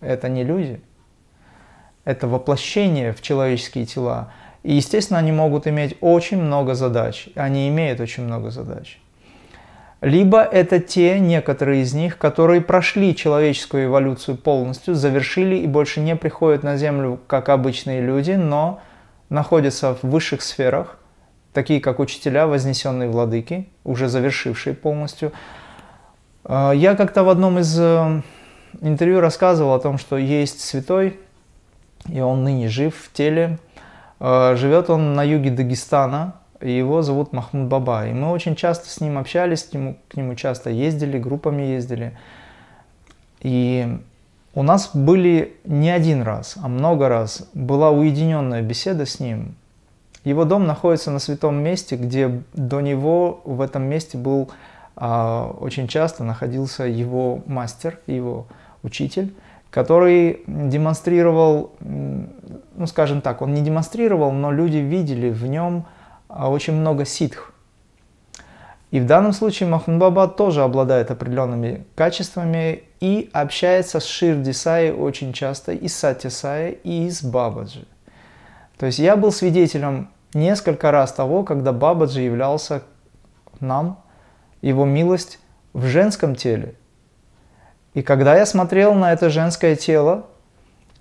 это не люди, это воплощение в человеческие тела. И, естественно, они могут иметь очень много задач. Они имеют очень много задач. Либо это те, некоторые из них, которые прошли человеческую эволюцию полностью, завершили и больше не приходят на Землю как обычные люди, но находятся в высших сферах, такие как учителя, вознесенные владыки, уже завершившие полностью. А, я как-то в одном из э, интервью рассказывал о том, что есть святой и он ныне жив в теле. Э, живет он на юге Дагестана, его зовут Махмуд Баба. И мы очень часто с ним общались, к нему, к нему часто ездили, группами ездили. И у нас были не один раз, а много раз была уединенная беседа с ним. Его дом находится на святом месте, где до него в этом месте был а, очень часто находился его мастер, его учитель который демонстрировал, ну скажем так, он не демонстрировал, но люди видели в нем очень много ситх. И в данном случае Баба тоже обладает определенными качествами и общается с Ширди Сай очень часто, и с Сати Сай, и с Бабаджи. То есть я был свидетелем несколько раз того, когда Бабаджи являлся нам, его милость в женском теле – и когда я смотрел на это женское тело,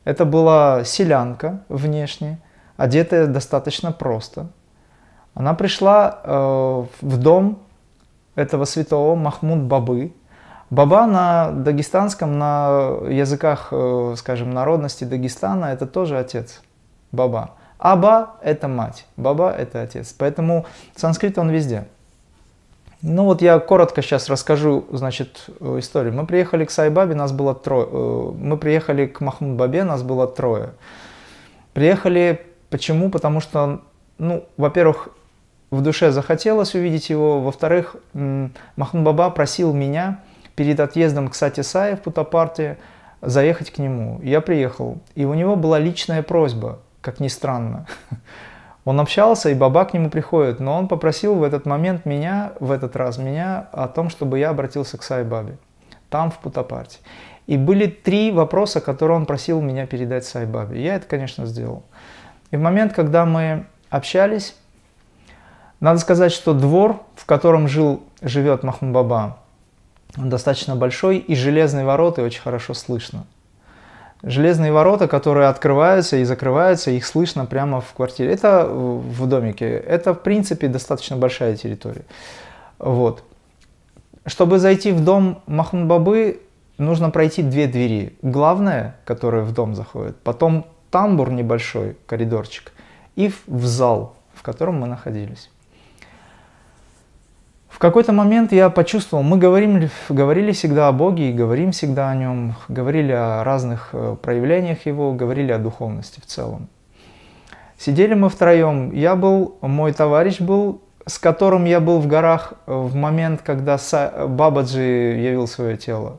это была селянка внешне, одетая достаточно просто. Она пришла э, в дом этого святого Махмуд Бабы. Баба на дагестанском, на языках, э, скажем, народности Дагестана, это тоже отец. Баба. Аба – это мать, Баба – это отец. Поэтому санскрит он везде. Ну вот я коротко сейчас расскажу, значит, историю. Мы приехали к Сайбабе, нас было трое. Э, мы приехали к Махмуд Бабе, нас было трое. Приехали почему? Потому что, ну, во-первых, в душе захотелось увидеть его. Во-вторых, Махмуд Баба просил меня перед отъездом к Сати Сае в Путапарте заехать к нему. Я приехал, и у него была личная просьба, как ни странно. Он общался, и баба к нему приходит, но он попросил в этот момент меня, в этот раз меня, о том, чтобы я обратился к Сайбабе, там, в Путапарте. И были три вопроса, которые он просил меня передать Сайбабе. Я это, конечно, сделал. И в момент, когда мы общались, Надо сказать, что двор, в котором жил, живет Махмуд Баба, он достаточно большой, и железные ворота очень хорошо слышно. Железные ворота, которые открываются и закрываются, их слышно прямо в квартире. Это в домике. Это, в принципе, достаточно большая территория. Вот. Чтобы зайти в дом Махмбабы, нужно пройти две двери. Главная, которая в дом заходит, потом тамбур небольшой, коридорчик, и в зал, в котором мы находились. В какой-то момент я почувствовал, мы говорим, говорили всегда о Боге и говорим всегда о Нем, говорили о разных э, проявлениях Его, говорили о духовности в целом. Сидели мы втроем, я был, мой товарищ был, с которым я был в горах в момент, когда Бабаджи явил свое тело.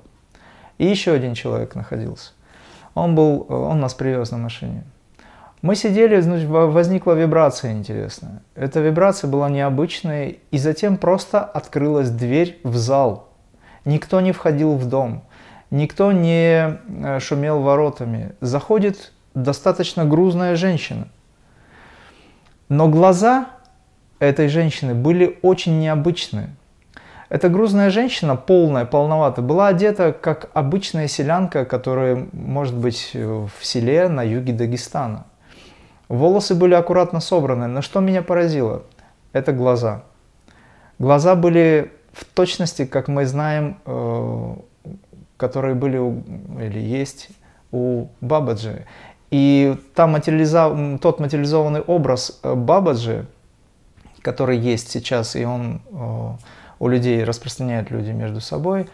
И еще один человек находился. Он, был, он нас привез на машине. Мы сидели, значит, возникла вибрация интересная. Эта вибрация была необычная, и затем просто открылась дверь в зал. Никто не входил в дом, никто не э, шумел воротами. Заходит достаточно грузная женщина. Но глаза этой женщины были очень необычные. Эта грузная женщина, полная, полноватая, была одета как обычная селянка, которая может быть в селе на юге Дагестана. Волосы были аккуратно собраны, но что меня поразило? Это глаза. Глаза были в точности, как мы знаем, э, которые были у, или есть у Бабаджи. И там материализов... тот материализованный образ э, Бабаджи, который есть сейчас, и он э, у людей распространяет люди между собой,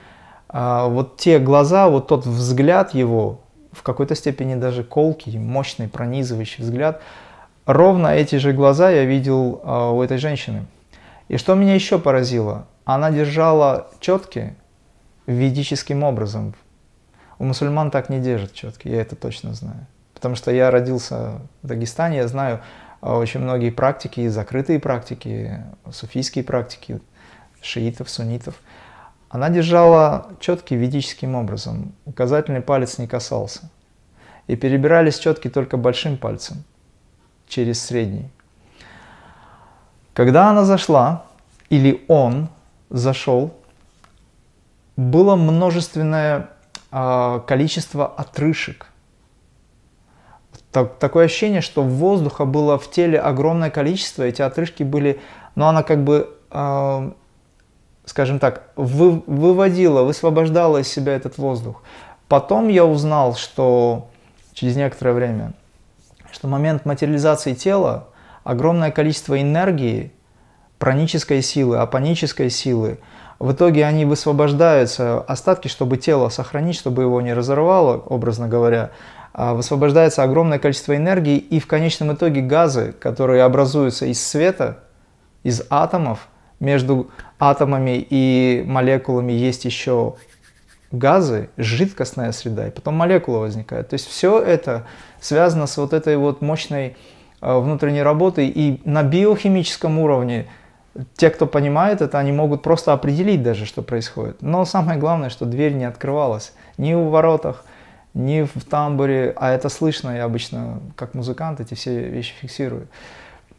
а вот те глаза, вот тот взгляд его, в какой-то степени даже колкий, мощный, пронизывающий взгляд. Ровно эти же глаза я видел э, у этой женщины. И что меня еще поразило, она держала четки ведическим образом. У мусульман так не держат четки, я это точно знаю. Потому что я родился в Дагестане, я знаю а, очень многие практики, закрытые практики, суфийские практики, шиитов, суннитов – она держала четкий ведическим образом, указательный палец не касался. И перебирались четки только большим пальцем, через средний. Когда она зашла, или он зашел, было множественное э, количество отрыжек. Так, такое ощущение, что воздуха было в теле огромное количество, эти отрыжки были, но она как бы э, скажем так, вы, выводила, высвобождала из себя этот воздух. Потом я узнал, что через некоторое время, что момент материализации тела, огромное количество энергии, пранической силы, апанической силы, в итоге они высвобождаются, остатки, чтобы тело сохранить, чтобы его не разорвало, образно говоря, а высвобождается огромное количество энергии, и в конечном итоге газы, которые образуются из света, из атомов, между атомами и молекулами есть еще газы, жидкостная среда, и потом молекула возникает. То есть все это связано с вот этой вот мощной э, внутренней работой, и на биохимическом уровне те, кто понимает это, они могут просто определить даже, что происходит. Но самое главное, что дверь не открывалась ни у воротах, ни в тамбуре, а это слышно, я обычно как музыкант эти все вещи фиксирую.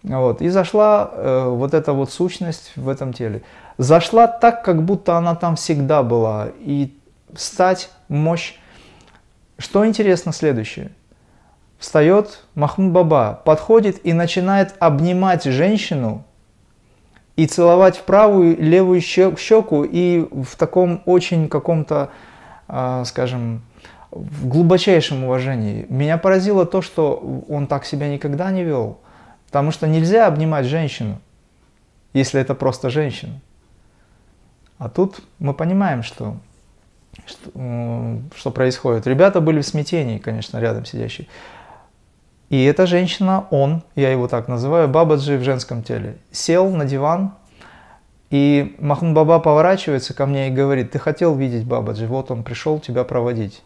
Вот. И зашла э, вот эта вот сущность в этом теле. Зашла так, как будто она там всегда была. И стать, мощь. Что интересно следующее. Встает Махмуд Баба, подходит и начинает обнимать женщину и целовать в правую левую щеку и в таком очень каком-то, э, скажем, в глубочайшем уважении. Меня поразило то, что он так себя никогда не вел. Потому что нельзя обнимать женщину, если это просто женщина. А тут мы понимаем, что, что, что происходит. Ребята были в смятении, конечно, рядом сидящие. И эта женщина, он, я его так называю, Бабаджи в женском теле, сел на диван, и Махмуд Баба поворачивается ко мне и говорит, ты хотел видеть Бабаджи, вот он пришел тебя проводить.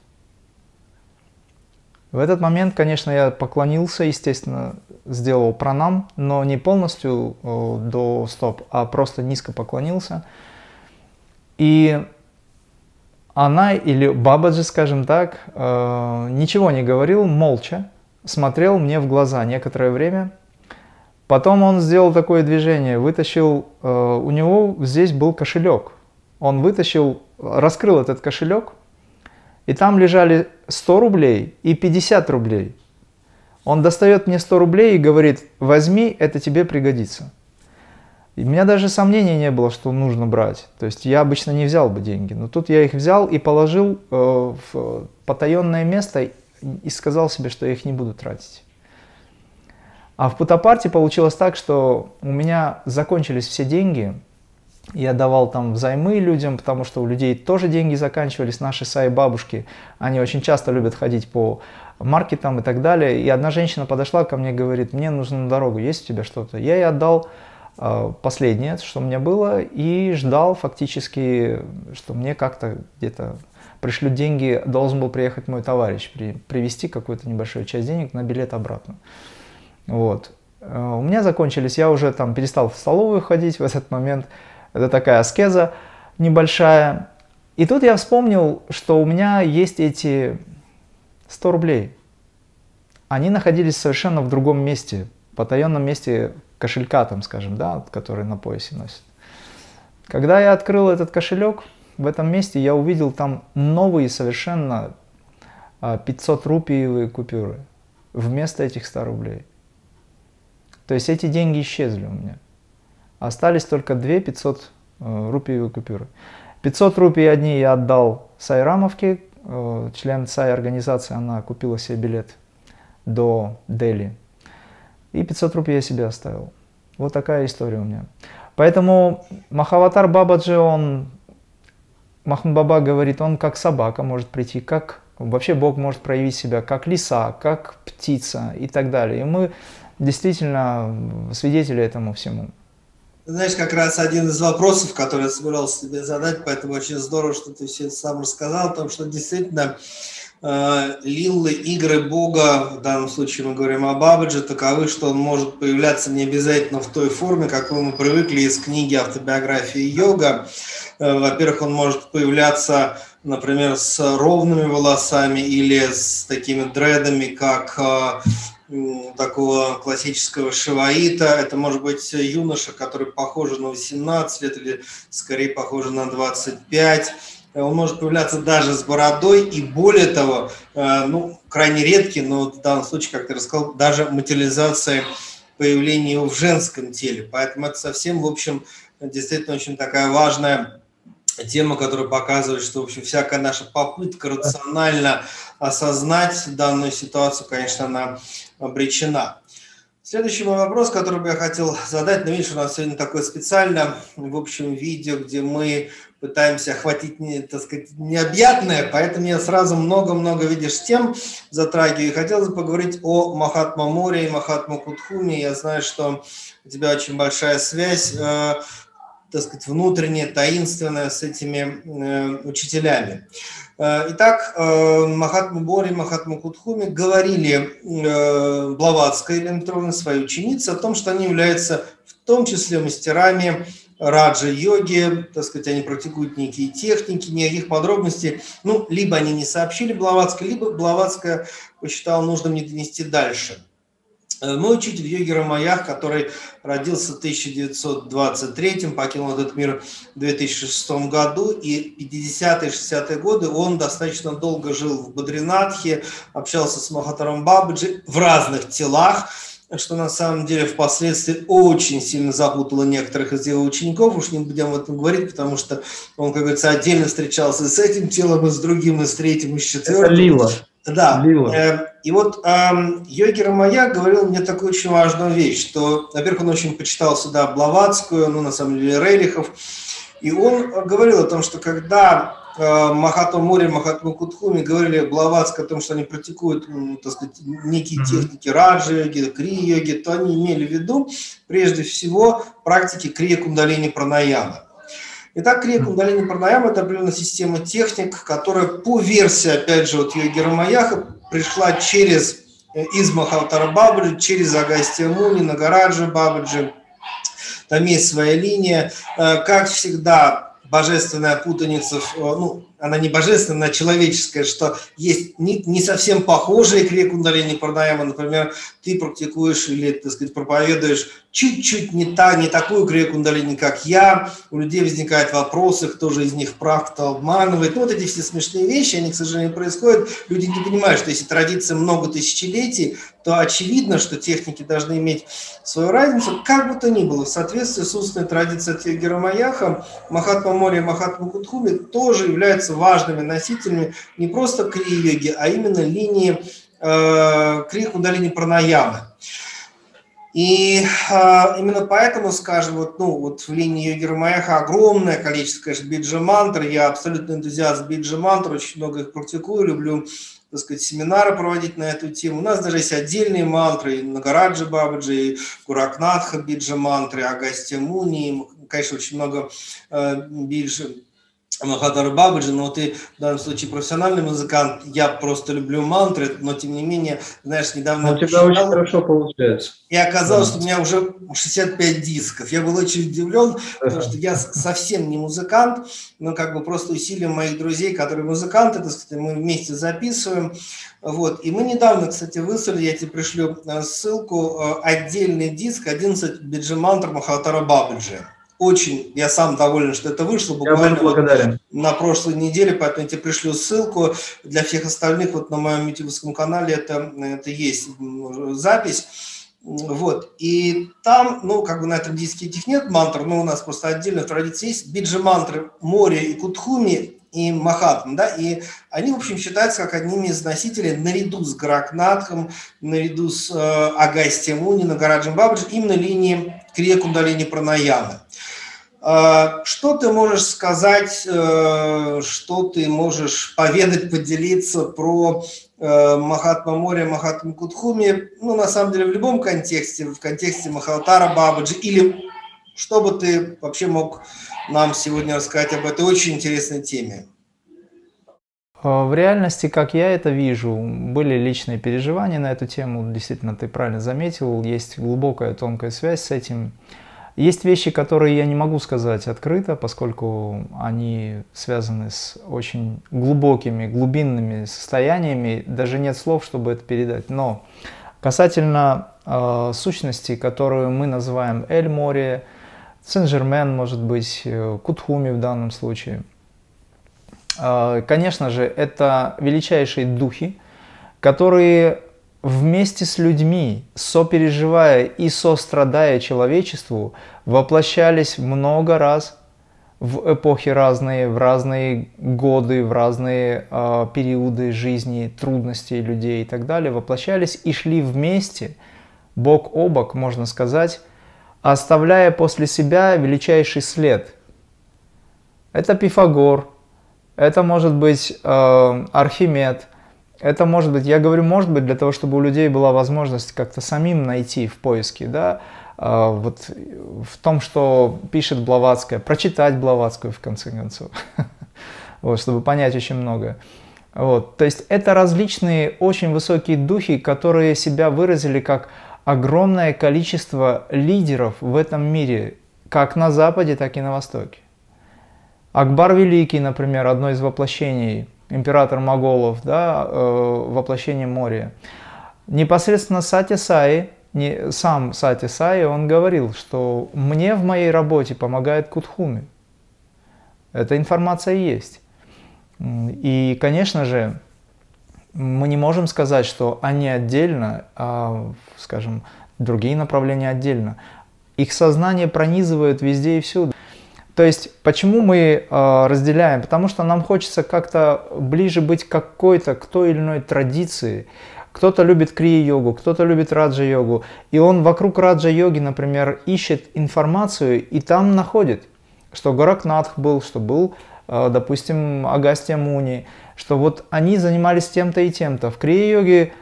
В этот момент, конечно, я поклонился, естественно, сделал пранам, но не полностью до стоп, а просто низко поклонился. И она или Бабаджи, скажем так, э, ничего не говорил, молча смотрел мне в глаза некоторое время. Потом он сделал такое движение, вытащил, э, у него здесь был кошелек. Он вытащил, раскрыл этот кошелек, и там лежали 100 рублей и 50 рублей. Он достает мне 100 рублей и говорит, возьми, это тебе пригодится. И у меня даже сомнений не было, что нужно брать. То есть я обычно не взял бы деньги. Но тут я их взял и положил э, в потаенное место и сказал себе, что я их не буду тратить. А в Путапарте получилось так, что у меня закончились все деньги. Я давал там взаймы людям, потому что у людей тоже деньги заканчивались. Наши саи-бабушки, они очень часто любят ходить по маркетам и так далее. И одна женщина подошла ко мне и говорит, мне нужно на дорогу, есть у тебя что-то? Я ей отдал э, последнее, что у меня было, и ждал фактически, что мне как-то где-то пришлют деньги, должен был приехать мой товарищ, при, привезти какую-то небольшую часть денег на билет обратно. Вот. Э, у меня закончились, я уже там перестал в столовую ходить в этот момент. Это такая аскеза небольшая. И тут я вспомнил, что у меня есть эти 100 рублей. Они находились совершенно в другом месте, в потаенном месте кошелька, там, скажем, да, который на поясе носит. Когда я открыл этот кошелек, в этом месте я увидел там новые совершенно 500 а, рупиевые купюры вместо этих 100 рублей. То есть эти деньги исчезли у меня. Остались только 2 500 э, рупиевые купюры. 500 рупий одни я отдал Сайрамовке, э, член САИ организации, она купила себе билет до Дели. И 500 рупий я себе оставил. Вот такая история у меня. Поэтому Махаватар Бабаджи, он, Махмуд Баба говорит, он как собака может прийти, как вообще Бог может проявить себя, как лиса, как птица и так далее. И мы действительно свидетели этому всему. Знаешь, как раз один из вопросов, который я собирался тебе задать, поэтому очень здорово, что ты все сам рассказал, о том, что действительно э, лиллы, игры Бога, в данном случае мы говорим о Бабаджи, таковы, что он может появляться не обязательно в той форме, какой мы привыкли из книги автобиографии йога. Э, во-первых, он может появляться, например, с ровными волосами или с такими дредами, как э, такого классического шиваита. Это может быть юноша, который похож на 18 лет или скорее похож на 25. Он может появляться даже с бородой и более того, э, ну, крайне редкий, но в данном случае, как ты рассказал, даже материализация появления его в женском теле. Поэтому это совсем, в общем, действительно очень такая важная тема, которая показывает, что, в общем, всякая наша попытка рационально осознать данную ситуацию, конечно, она обречена. Следующий мой вопрос, который бы я хотел задать, ну, видишь, у нас сегодня такое специально, в общем, видео, где мы пытаемся охватить, так сказать, необъятное, поэтому я сразу много-много, видишь, тем затрагиваю. И хотелось бы поговорить о Махатма Море и Махатма Кутхуме. Я знаю, что у тебя очень большая связь э, так сказать, внутреннее, таинственное с этими э, учителями. Э, итак, э, Махатма Бори, Махатма Кутхуми говорили э, Блаватской электронной своей ученице о том, что они являются в том числе мастерами раджа-йоги, так сказать, они практикуют некие техники, никаких подробностей. Ну, либо они не сообщили Блаватской, либо Блаватская посчитала нужным не донести дальше – мой учитель Йоги Рамаях, который родился в 1923, покинул этот мир в 2006 году, и 50-е, 60-е годы он достаточно долго жил в Бадринатхе, общался с Махатаром Бабаджи в разных телах, что на самом деле впоследствии очень сильно запутало некоторых из его учеников, уж не будем об этом говорить, потому что он, как говорится, отдельно встречался с этим телом, и с другим, и с третьим, и с четвертым. Это Лила. Да. Э, и вот э, Йоги Рамая говорил мне такую очень важную вещь, что, во-первых, он очень почитал сюда Блаватскую, ну, на самом деле, Рерихов, и он говорил о том, что когда э, Махатма Мури, Махатма Кутхуми говорили Блаватской о том, что они практикуют, ну, так сказать, некие техники раджа-йоги, крия-йоги, то они имели в виду, прежде всего, практики крия-кундалини пранаяма. Итак, крия кундалини пранаяма – это определенная система техник, которая по версии, опять же, вот Йоги Рамаяха пришла через э, из Махавтара Бабаджи, через Агастия Муни, Нагараджа Бабаджи. Там есть своя линия. Э, как всегда, божественная путаница, э, ну, она не божественная, она человеческая, что есть не, не совсем похожие крия кундалини пранаяма. Например, ты практикуешь или, так сказать, проповедуешь чуть-чуть не, та, не такую крию кундалини, как я. У людей возникают вопросы, кто же из них прав, кто обманывает. Ну, вот эти все смешные вещи, они, к сожалению, происходят. Люди не понимают, что если традиция много тысячелетий, то очевидно, что техники должны иметь свою разницу. Как бы то ни было, в соответствии с устной традицией Тегера Маяха, Махатма Мори и Махатма Кутхуми тоже являются важными носителями не просто крия-йоги, а именно линии э, крия кундалини пранаямы. И а, именно поэтому, скажем, вот, ну, вот в линии йоги Рамаяха огромное количество, конечно, биджа мантр. Я абсолютно энтузиаст биджа мантр, очень много их практикую, люблю так сказать, семинары проводить на эту тему. У нас даже есть отдельные мантры, и Нагараджи Бабаджи, и Куракнатха биджа мантры, Агастя Муни, конечно, очень много э, биджи Махадар Бабаджи, но ты в данном случае профессиональный музыкант, я просто люблю мантры, но тем не менее, знаешь, недавно... У тебя считал, очень хорошо получается. И оказалось, да. что у меня уже 65 дисков. Я был очень удивлен, потому что я совсем не музыкант, но как бы просто усилием моих друзей, которые музыканты, так сказать, мы вместе записываем. Вот. И мы недавно, кстати, выслали, я тебе пришлю э, ссылку, э, отдельный диск 11 биджи-мантр Махатара Бабаджи очень, я сам доволен, что это вышло буквально вот на прошлой неделе, поэтому я тебе пришлю ссылку. Для всех остальных вот на моем ютубовском канале это, это есть запись. Вот, и там, ну, как бы на этом диске этих нет мантр, но у нас просто отдельно в традиции есть биджи мантры Море и Кутхуми и Махатм, да, и они, в общем, считаются как одними из носителей наряду с Гаракнатхом, наряду с э, Агастием Муни, Нагараджем Бабаджи, именно линии Крия Кундалини Пранаямы. А, что ты можешь сказать, э, что ты можешь поведать, поделиться про э, Махатма Море, Махатма Кутхуми, ну, на самом деле, в любом контексте, в контексте Махалтара Бабаджи, или что бы ты вообще мог нам сегодня рассказать об этой очень интересной теме? А, в реальности, как я это вижу, были личные переживания на эту тему. Действительно, ты правильно заметил, есть глубокая тонкая связь с этим. Есть вещи, которые я не могу сказать открыто, поскольку они связаны с очень глубокими, глубинными состояниями. Даже нет слов, чтобы это передать. Но касательно э, сущности, которую мы называем Эль-море, Сен-Жермен, может быть, э, Кутхуми в данном случае. Э, конечно же, это величайшие духи, которые вместе с людьми, сопереживая и сострадая человечеству, воплощались много раз в эпохи разные, в разные годы, в разные э, периоды жизни, трудностей людей и так далее, воплощались и шли вместе, бок о бок, можно сказать, оставляя после себя величайший след. Это Пифагор, это может быть э, Архимед – это может быть, я говорю, может быть, для того, чтобы у людей была возможность как-то самим найти в поиске, да, а, вот в том, что пишет Блаватская, прочитать Блаватскую в конце концов, вот, чтобы понять очень многое. Вот, то есть это различные очень высокие духи, которые себя выразили как огромное количество лидеров в этом мире, как на Западе, так и на Востоке. Акбар Великий, например, одно из воплощений – император моголов, да, э, воплощение моря. Непосредственно Сати Саи, не, сам Сати Саи, он говорил, что мне в моей работе помогает Кутхуми. Эта информация есть. И, конечно же, мы не можем сказать, что они отдельно, а, скажем, другие направления отдельно. Их сознание пронизывает везде и всюду. То есть, почему мы э, разделяем? Потому что нам хочется как-то ближе быть какой-то, к той или иной традиции. Кто-то любит крия-йогу, кто-то любит раджа-йогу. И он вокруг раджа-йоги, например, ищет информацию и там находит, что Горакнатх был, что был, э, допустим, Агастия Муни, что вот они занимались тем-то и тем-то. В крия-йоге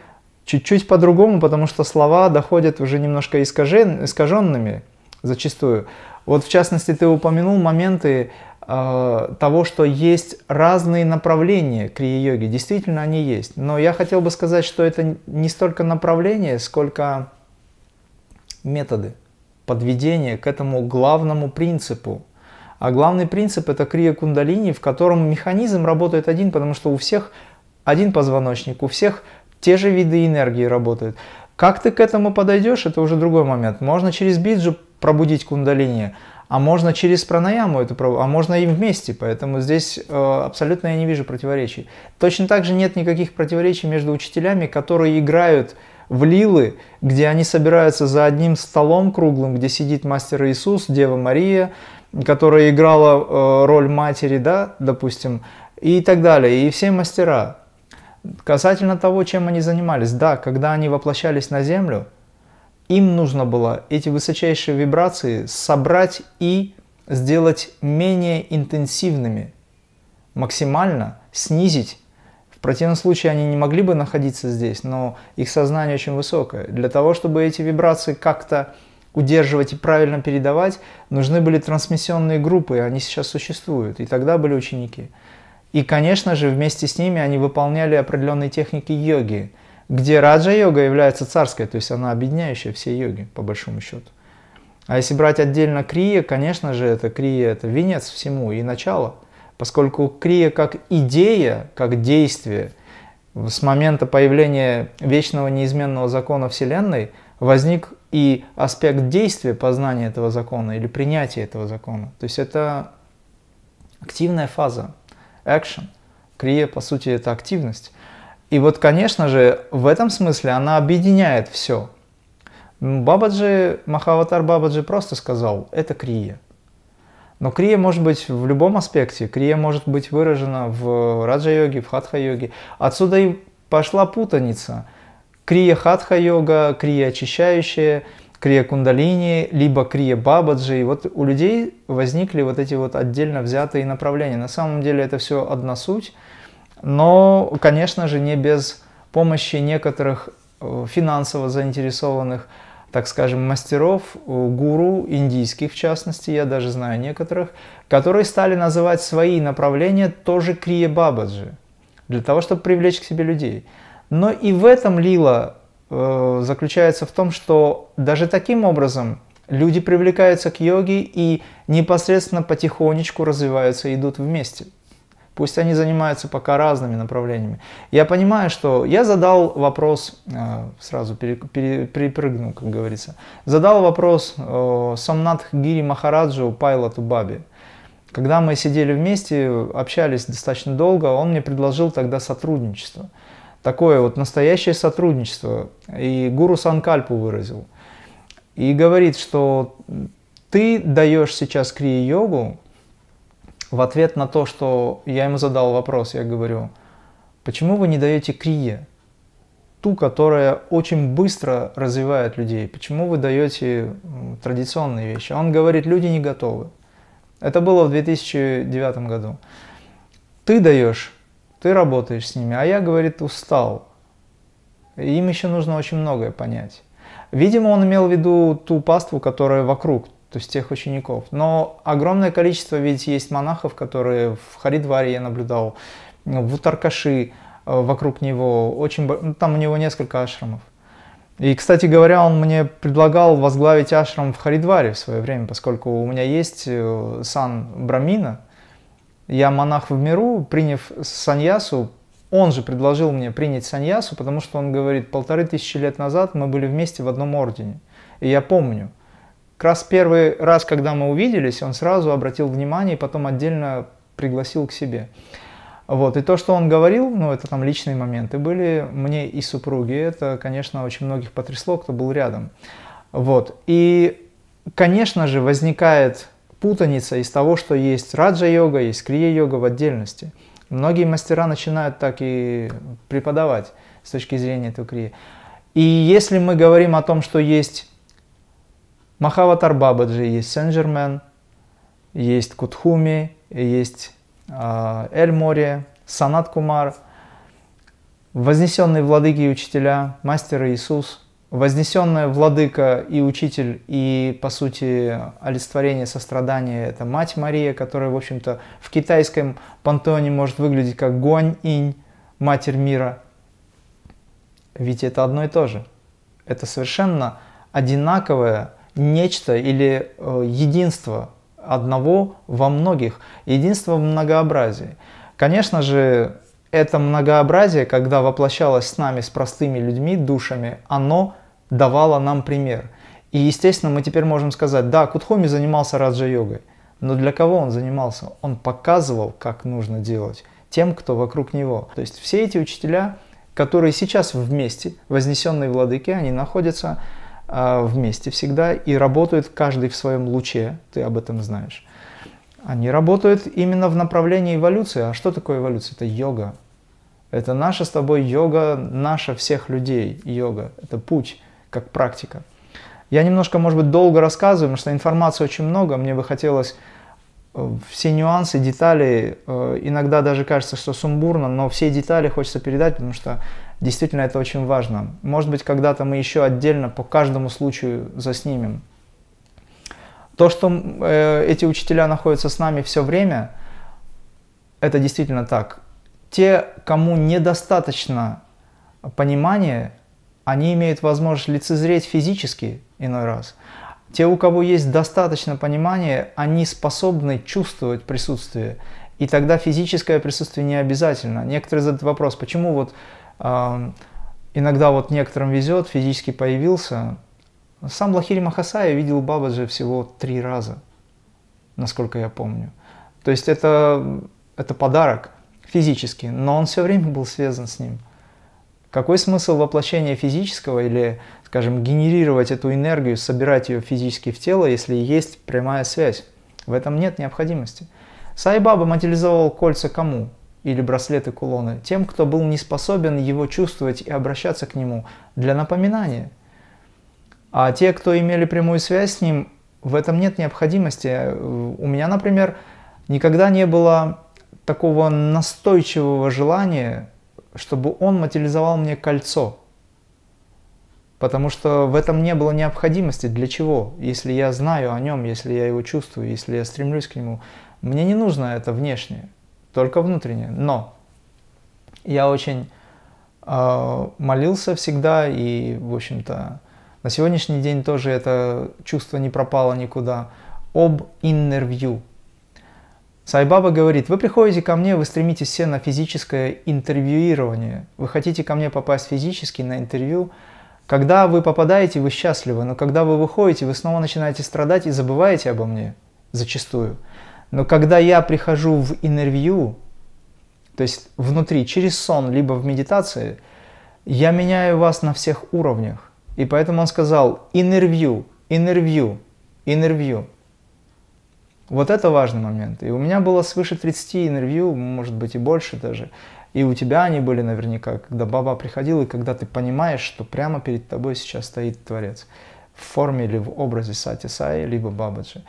чуть-чуть по-другому, потому что слова доходят уже немножко искажен, искаженными зачастую. Вот в частности ты упомянул моменты э, того, что есть разные направления крия-йоги. Действительно, они есть. Но я хотел бы сказать, что это не столько направления, сколько методы подведения к этому главному принципу. А главный принцип это крия кундалини, в котором механизм работает один, потому что у всех один позвоночник, у всех те же виды энергии работают. Как ты к этому подойдешь, это уже другой момент. Можно через биджу пробудить кундалини, а можно через пранаяму это а можно и вместе, поэтому здесь э, абсолютно я не вижу противоречий. Точно так же нет никаких противоречий между учителями, которые играют в лилы, где они собираются за одним столом круглым, где сидит мастер Иисус, Дева Мария, которая играла э, роль матери, да, допустим, и так далее, и все мастера. Касательно того, чем они занимались, да, когда они воплощались на землю – им нужно было эти высочайшие вибрации собрать и сделать менее интенсивными, максимально снизить. В противном случае они не могли бы находиться здесь, но их сознание очень высокое. Для того, чтобы эти вибрации как-то удерживать и правильно передавать, нужны были трансмиссионные группы, и они сейчас существуют, и тогда были ученики. И, конечно же, вместе с ними они выполняли определенные техники йоги – где раджа-йога является царской, то есть она объединяющая все йоги, по большому счету. А если брать отдельно крия, конечно же, это крия – это венец всему и начало, поскольку крия как идея, как действие, с момента появления вечного неизменного закона Вселенной возник и аспект действия познания этого закона или принятия этого закона. То есть это активная фаза, action. Крия, по сути, это активность. И вот, конечно же, в этом смысле она объединяет все. Бабаджи, Махаватар Бабаджи просто сказал, это крия. Но крия может быть в любом аспекте. Крия может быть выражена в раджа-йоге, в хатха-йоге. Отсюда и пошла путаница. Крия хатха-йога, крия очищающая, крия кундалини, либо крия бабаджи. И вот у людей возникли вот эти вот отдельно взятые направления. На самом деле это все одна суть – но, конечно же, не без помощи некоторых э, финансово заинтересованных, так скажем, мастеров, э, гуру, индийских в частности, я даже знаю некоторых, которые стали называть свои направления тоже крия бабаджи, для того, чтобы привлечь к себе людей. Но и в этом лила э, заключается в том, что даже таким образом люди привлекаются к йоге и непосредственно потихонечку развиваются и идут вместе. Пусть они занимаются пока разными направлениями. Я понимаю, что я задал вопрос, э, сразу перепрыгнул, как говорится, задал вопрос э, Самнат Гири Махараджу Пайлоту Баби. Когда мы сидели вместе, общались достаточно долго, он мне предложил тогда сотрудничество. Такое вот настоящее сотрудничество. И гуру Санкальпу выразил. И говорит, что ты даешь сейчас крия-йогу, в ответ на то, что я ему задал вопрос, я говорю, почему вы не даете крие, ту, которая очень быстро развивает людей, почему вы даете традиционные вещи? Он говорит, люди не готовы. Это было в 2009 году. Ты даешь, ты работаешь с ними, а я, говорит, устал. Им еще нужно очень многое понять. Видимо, он имел в виду ту паству, которая вокруг, то есть тех учеников. Но огромное количество ведь есть монахов, которые в Харидваре я наблюдал, в Утаркаши, э, вокруг него, очень, ну, там у него несколько ашрамов. И, кстати говоря, он мне предлагал возглавить ашрам в Харидваре в свое время, поскольку у меня есть э, сан Брамина. Я монах в миру, приняв саньясу, он же предложил мне принять саньясу, потому что он говорит, полторы тысячи лет назад мы были вместе в одном ордене. И я помню, как раз первый раз, когда мы увиделись, он сразу обратил внимание и потом отдельно пригласил к себе. Вот. И то, что он говорил, ну, это там личные моменты были мне и супруге. Это, конечно, очень многих потрясло, кто был рядом. Вот. И, конечно же, возникает путаница из того, что есть раджа-йога, есть крия-йога в отдельности. Многие мастера начинают так и преподавать с точки зрения этого крия. И если мы говорим о том, что есть Махаватар Бабаджи, есть Сен-Жермен, есть Кутхуми, есть э, Эль-Море, Санат Кумар, вознесенные владыки и учителя, мастер Иисус, вознесенная владыка и учитель, и, по сути, олицетворение сострадания – это Мать Мария, которая, в общем-то, в китайском пантеоне может выглядеть как Гуань-инь, Матерь мира. Ведь это одно и то же. Это совершенно одинаковое нечто или э, единство, одного во многих, единство в многообразии. Конечно же, это многообразие, когда воплощалось с нами, с простыми людьми, душами, оно давало нам пример. И, естественно, мы теперь можем сказать, да, Кутхоми занимался раджа-йогой, но для кого он занимался? Он показывал, как нужно делать тем, кто вокруг него. То есть все эти учителя, которые сейчас вместе, вознесенные владыки, они находятся вместе всегда и работают каждый в своем луче, ты об этом знаешь. Они работают именно в направлении эволюции. А что такое эволюция? Это йога. Это наша с тобой йога, наша всех людей йога. Это путь, как практика. Я немножко, может быть, долго рассказываю, потому что информации очень много. Мне бы хотелось э, все нюансы, детали, э, иногда даже кажется, что сумбурно, но все детали хочется передать, потому что действительно это очень важно. Может быть, когда-то мы еще отдельно по каждому случаю заснимем. То, что э, эти учителя находятся с нами все время, это действительно так. Те, кому недостаточно понимания, они имеют возможность лицезреть физически иной раз. Те, у кого есть достаточно понимания, они способны чувствовать присутствие. И тогда физическое присутствие не обязательно. Некоторые задают вопрос, почему вот иногда вот некоторым везет, физически появился. Сам Лахири Махасая видел Бабаджи всего три раза, насколько я помню. То есть это, это подарок физически, но он все время был связан с ним. Какой смысл воплощения физического или, скажем, генерировать эту энергию, собирать ее физически в тело, если есть прямая связь? В этом нет необходимости. Сайбаба материализовал кольца кому? Или браслеты кулоны? Тем, кто был не способен его чувствовать и обращаться к нему для напоминания. А те, кто имели прямую связь с ним, в этом нет необходимости. У меня, например, никогда не было такого настойчивого желания чтобы он материализовал мне кольцо. Потому что в этом не было необходимости. Для чего? Если я знаю о нем, если я его чувствую, если я стремлюсь к нему, мне не нужно это внешнее, только внутреннее. Но я очень э, молился всегда, и, в общем-то, на сегодняшний день тоже это чувство не пропало никуда, об интервью. Сайбаба говорит, вы приходите ко мне, вы стремитесь все на физическое интервьюирование. Вы хотите ко мне попасть физически на интервью. Когда вы попадаете, вы счастливы, но когда вы выходите, вы снова начинаете страдать и забываете обо мне, зачастую. Но когда я прихожу в интервью, то есть внутри, через сон, либо в медитации, я меняю вас на всех уровнях. И поэтому он сказал интервью, интервью, интервью. Вот это важный момент. И у меня было свыше 30 интервью, может быть и больше даже. И у тебя они были наверняка, когда баба приходила, и когда ты понимаешь, что прямо перед тобой сейчас стоит Творец в форме или в образе Сати Сай, либо Бабаджи.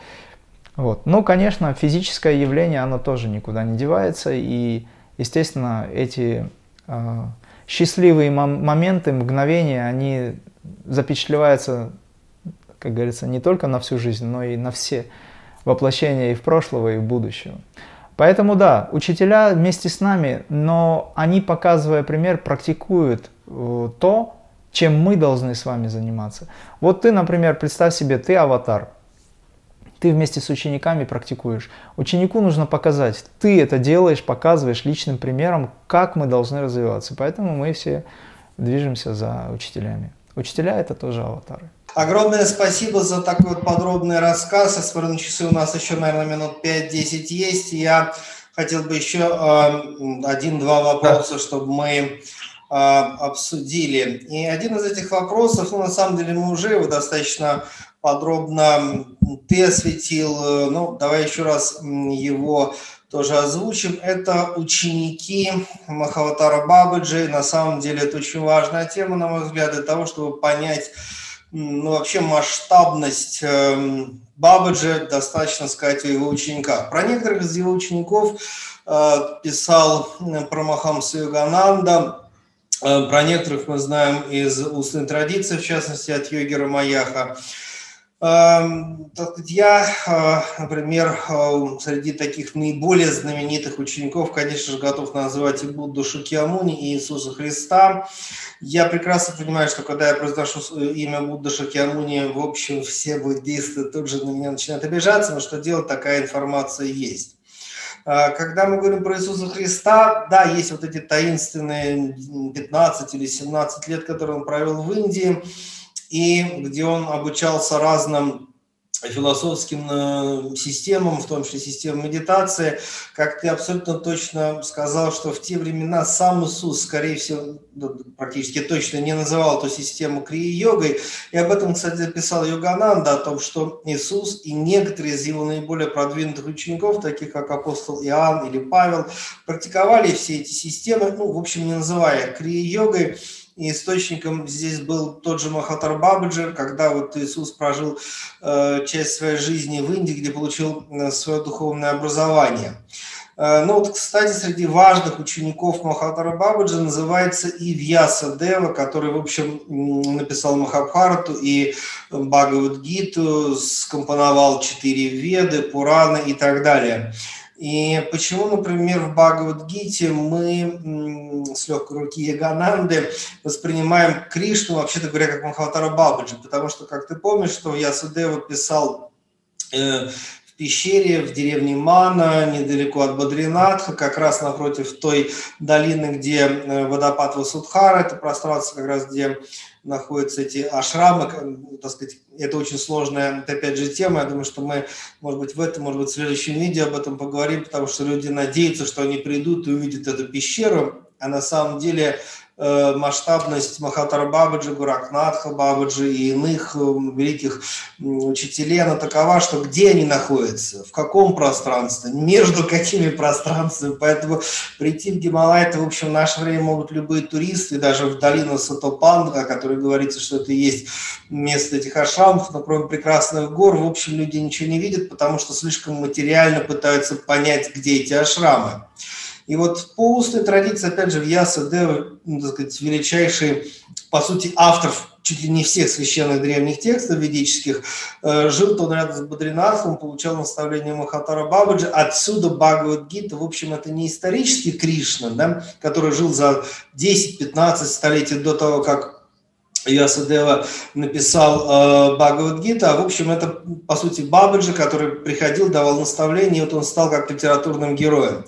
Вот. Ну, конечно, физическое явление, оно тоже никуда не девается, и, естественно, эти э, счастливые мом- моменты, мгновения, они запечатлеваются, как говорится, не только на всю жизнь, но и на все воплощения и в прошлого, и в будущего. Поэтому да, учителя вместе с нами, но они, показывая пример, практикуют э, то, чем мы должны с вами заниматься. Вот ты, например, представь себе, ты аватар, ты вместе с учениками практикуешь. Ученику нужно показать, ты это делаешь, показываешь личным примером, как мы должны развиваться. Поэтому мы все движемся за учителями. Учителя это тоже аватары. Огромное спасибо за такой вот подробный рассказ. А смотрю, на часы у нас еще, наверное, минут 5-10 есть. Я хотел бы еще э, один-два вопроса, да. чтобы мы э, обсудили. И один из этих вопросов, ну, на самом деле, мы уже его достаточно подробно ты осветил. Э, ну, давай еще раз его тоже озвучим. Это ученики Махаватара Бабаджи. На самом деле это очень важная тема, на мой взгляд, для того, чтобы понять ну, вообще масштабность эм, Бабаджи, достаточно сказать о его учениках. Про некоторых из его учеников э, писал э, про Махамса Югананда, э, про некоторых мы знаем из устной традиции, в частности от Йогера Маяха. Эм, я, э, например, э, среди таких наиболее знаменитых учеников, конечно же, готов назвать и Будду Шакьямуни, и Иисуса Христа. Я прекрасно понимаю, что когда я произношу имя Будда Шакьямуни, в общем, все буддисты тут же на меня начинают обижаться, но что делать, такая информация есть. Э, когда мы говорим про Иисуса Христа, да, есть вот эти таинственные 15 или 17 лет, которые он провел в Индии, и где он обучался разным философским э, системам, в том числе системам медитации. Как ты абсолютно точно сказал, что в те времена сам Иисус, скорее всего, практически точно не называл эту систему крии-йогой. И об этом, кстати, писал Йогананда, о том, что Иисус и некоторые из его наиболее продвинутых учеников, таких как апостол Иоанн или Павел, практиковали все эти системы, ну, в общем, не называя крии-йогой, и источником здесь был тот же Махатар Бабаджи, когда вот Иисус прожил э, часть своей жизни в Индии, где получил э, свое духовное образование. Э, ну вот, кстати, среди важных учеников Махатара Бабаджи называется и Вьяса Дева, который, в общем, написал Махабхарату и Бхагавадгиту, скомпоновал четыре Веды, Пураны и так далее. И почему, например, в Бхагавадгите мы с легкой руки Ягананды воспринимаем Кришну, вообще-то говоря, как Махаватара Бабаджи, потому что, как ты помнишь, что Ясудева писал э, пещере в деревне Мана, недалеко от Бадринатха, как раз напротив той долины, где э, водопад Васудхара, это пространство как раз, где находятся эти ашрамы, так сказать, это очень сложная, это опять же тема, я думаю, что мы, может быть, в этом, может быть, в следующем видео об этом поговорим, потому что люди надеются, что они придут и увидят эту пещеру, а на самом деле масштабность Махатара Бабаджи, Гуракнатха Бабаджи и иных э, великих учителей, она такова, что где они находятся, в каком пространстве, между какими пространствами. Поэтому прийти в Гималай, это, в общем, в наше время могут любые туристы, даже в долину Сатопанга, о которой говорится, что это есть место этих ашрамов, но кроме прекрасных гор, в общем, люди ничего не видят, потому что слишком материально пытаются понять, где эти ашрамы. И вот по устной традиции, опять же, в Ясаде, ну, так сказать, величайший, по сути, автор чуть ли не всех священных древних текстов ведических, э, жил он рядом с Бадринатхом, получал наставление Махатара Бабаджи, отсюда Бхагавадгита, в общем, это не исторический Кришна, да, который жил за 10-15 столетий до того, как Ясадева написал э, Бхагавадгита, а в общем это по сути Бабаджи, который приходил, давал наставления, и вот он стал как литературным героем.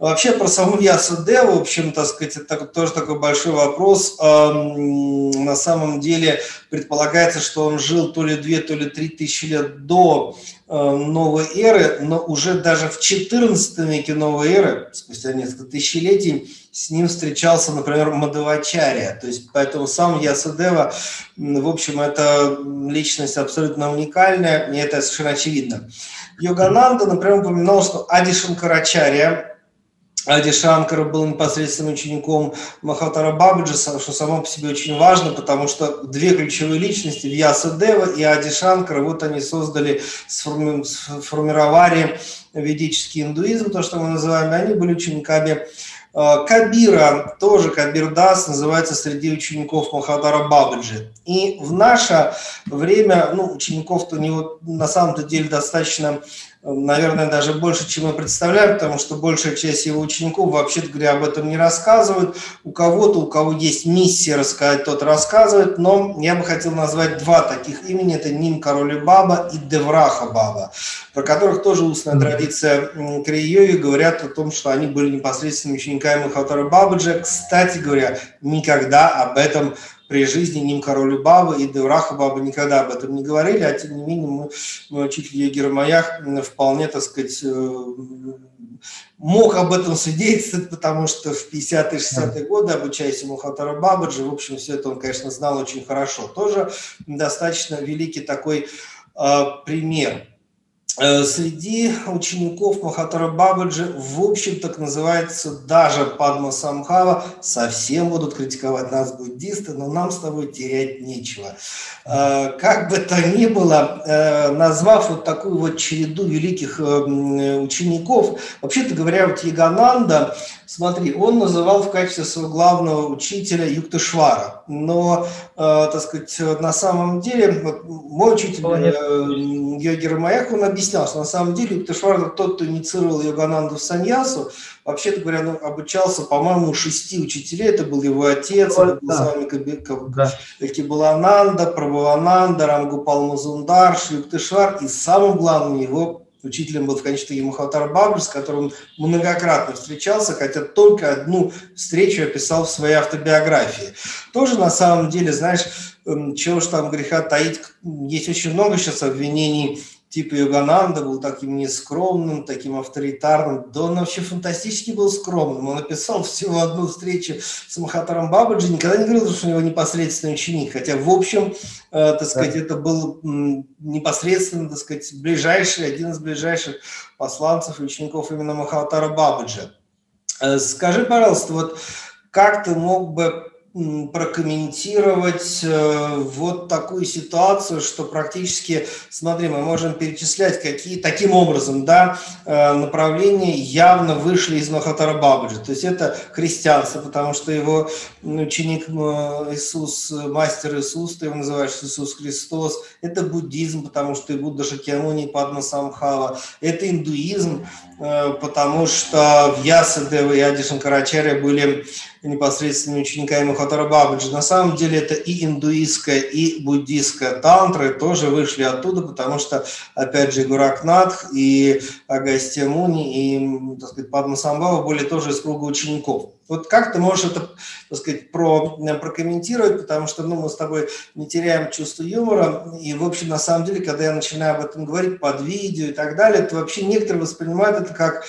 Вообще про саму Ясуде, в общем, так сказать, это тоже такой большой вопрос. На самом деле предполагается, что он жил то ли две, то ли три тысячи лет до э, новой эры, но уже даже в XIV веке новой эры, спустя несколько тысячелетий, с ним встречался, например, Мадавачария. То есть, поэтому сам Ясудева, в общем, это личность абсолютно уникальная, и это совершенно очевидно. Йогананда, например, упоминал, что Ади Шанкарачария, Ади Шанкара был непосредственным учеником Махатара Бабаджи, что само по себе очень важно, потому что две ключевые личности, Вьяса Дева и Ади Шанкара, вот они создали, сформировали ведический индуизм, то, что мы называем, они были учениками Э, Кабира, тоже Кабир Дас, называется среди учеников Махадара Бабаджи. И в наше время, ну, учеников-то у него на самом-то деле достаточно, наверное, даже больше, чем мы представляем, потому что большая часть его учеников, вообще-то говоря, об этом не рассказывают. У кого-то, у кого есть миссия рассказать, тот рассказывает, но я бы хотел назвать два таких имени, это Ним Короли Баба и Девраха Баба про которых тоже устная традиция Крия-йоги говорят о том, что они были непосредственными учениками Хатара Бабаджа. Кстати говоря, никогда об этом при жизни Ним Король Баба и Девраха Баба никогда об этом не говорили, а тем не менее мы, мой учитель Егер Маях вполне, так сказать, э, мог об этом свидетельствовать, потому что в 50-е 60-е годы, обучаясь ему Хатара Бабаджи, в общем, все это он, конечно, знал очень хорошо. Тоже достаточно великий такой э, пример. Э, среди учеников Махатара Бабаджи, в общем, так называется, даже Падма Самхава, совсем будут критиковать нас буддисты, но нам с тобой терять нечего. Э, как бы то ни было, э, назвав вот такую вот череду великих учеников, вообще-то говоря, вот Ягананда, Смотри, он называл в качестве своего главного учителя Юктышвара, но, э, так сказать, на самом деле, вот мой учитель э, Йоги Рамаях, он объяснял, что на самом деле Юктышвар тот, кто инициировал Йогананду в саньясу, вообще-то говоря, он обучался, по-моему, у шести учителей, это был его отец, вот, это был да. с вами да. Кибалананда, Прабхавананда, Рамгупал Мазундар, Юктышвар, и самым главным его Учителем был в конечном итоге Махатар Бабр, с которым многократно встречался, хотя только одну встречу описал в своей автобиографии. Тоже на самом деле, знаешь, эм, чего ж там греха таить, есть очень много сейчас обвинений типа Йогананда был таким нескромным, таким авторитарным. Да он вообще фантастически был скромным. Он написал всего одну встречу с Махатаром Бабаджи, никогда не говорил, что у него непосредственный ученик. Хотя, в общем, э, так сказать, да. это был непосредственно, так сказать, ближайший, один из ближайших посланцев и учеников именно Махатара Бабаджи. Э, скажи, пожалуйста, вот как ты мог бы прокомментировать э, вот такую ситуацию, что практически, смотри, мы можем перечислять, какие таким образом, да, э, направления явно вышли из Махатара Бабаджи. То есть это христианство, потому что его ученик Иисус, мастер Иисус, ты его называешь Иисус Христос. Это буддизм, потому что и Будда Шакьямуни Падма Самхава. Это индуизм, э, потому что в Ясадева и Ади Шанкарачаря были непосредственными учениками Махатара Бабаджи. На самом деле это и индуистская, и буддийская тантры тоже вышли оттуда, потому что, опять же, Гуракнатх и Агастья Муни и, так сказать, Падма Самбава были тоже из круга учеников. Вот как ты можешь это, так сказать, про, прокомментировать, потому что ну, мы с тобой не теряем чувство юмора, и, в общем, на самом деле, когда я начинаю об этом говорить под видео и так далее, то вообще некоторые воспринимают это как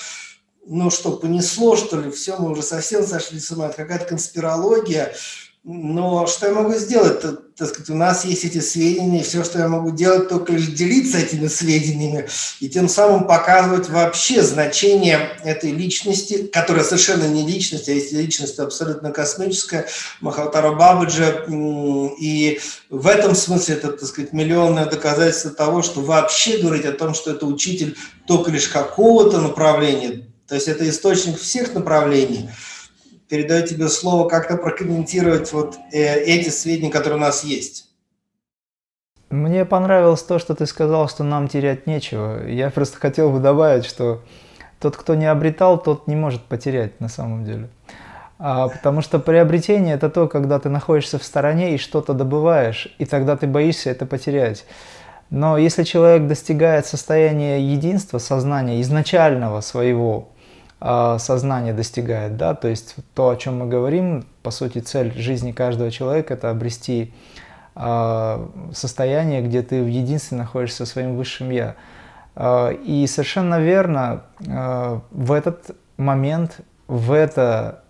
ну что, понесло, что ли, все, мы уже совсем сошли с ума, какая-то конспирология. Но что я могу сделать? -то, так сказать, у нас есть эти сведения, и все, что я могу делать, только лишь делиться этими сведениями и тем самым показывать вообще значение этой личности, которая совершенно не личность, а есть личность абсолютно космическая, Махатара Бабаджа. И в этом смысле это, так сказать, миллионное доказательство того, что вообще говорить о том, что это учитель только лишь какого-то направления, то есть это источник всех направлений. Передаю тебе слово как-то прокомментировать вот э, эти сведения, которые у нас есть. Мне понравилось то, что ты сказал, что нам терять нечего. Я просто хотел бы добавить, что тот, кто не обретал, тот не может потерять на самом деле. А, потому что приобретение это то, когда ты находишься в стороне и что-то добываешь, и тогда ты боишься это потерять. Но если человек достигает состояния единства, сознания изначального своего, сознание достигает, да, то есть то, о чем мы говорим, по сути, цель жизни каждого человека – это обрести а, состояние, где ты в единстве находишься со своим высшим «я». А, и совершенно верно, в этот момент, в это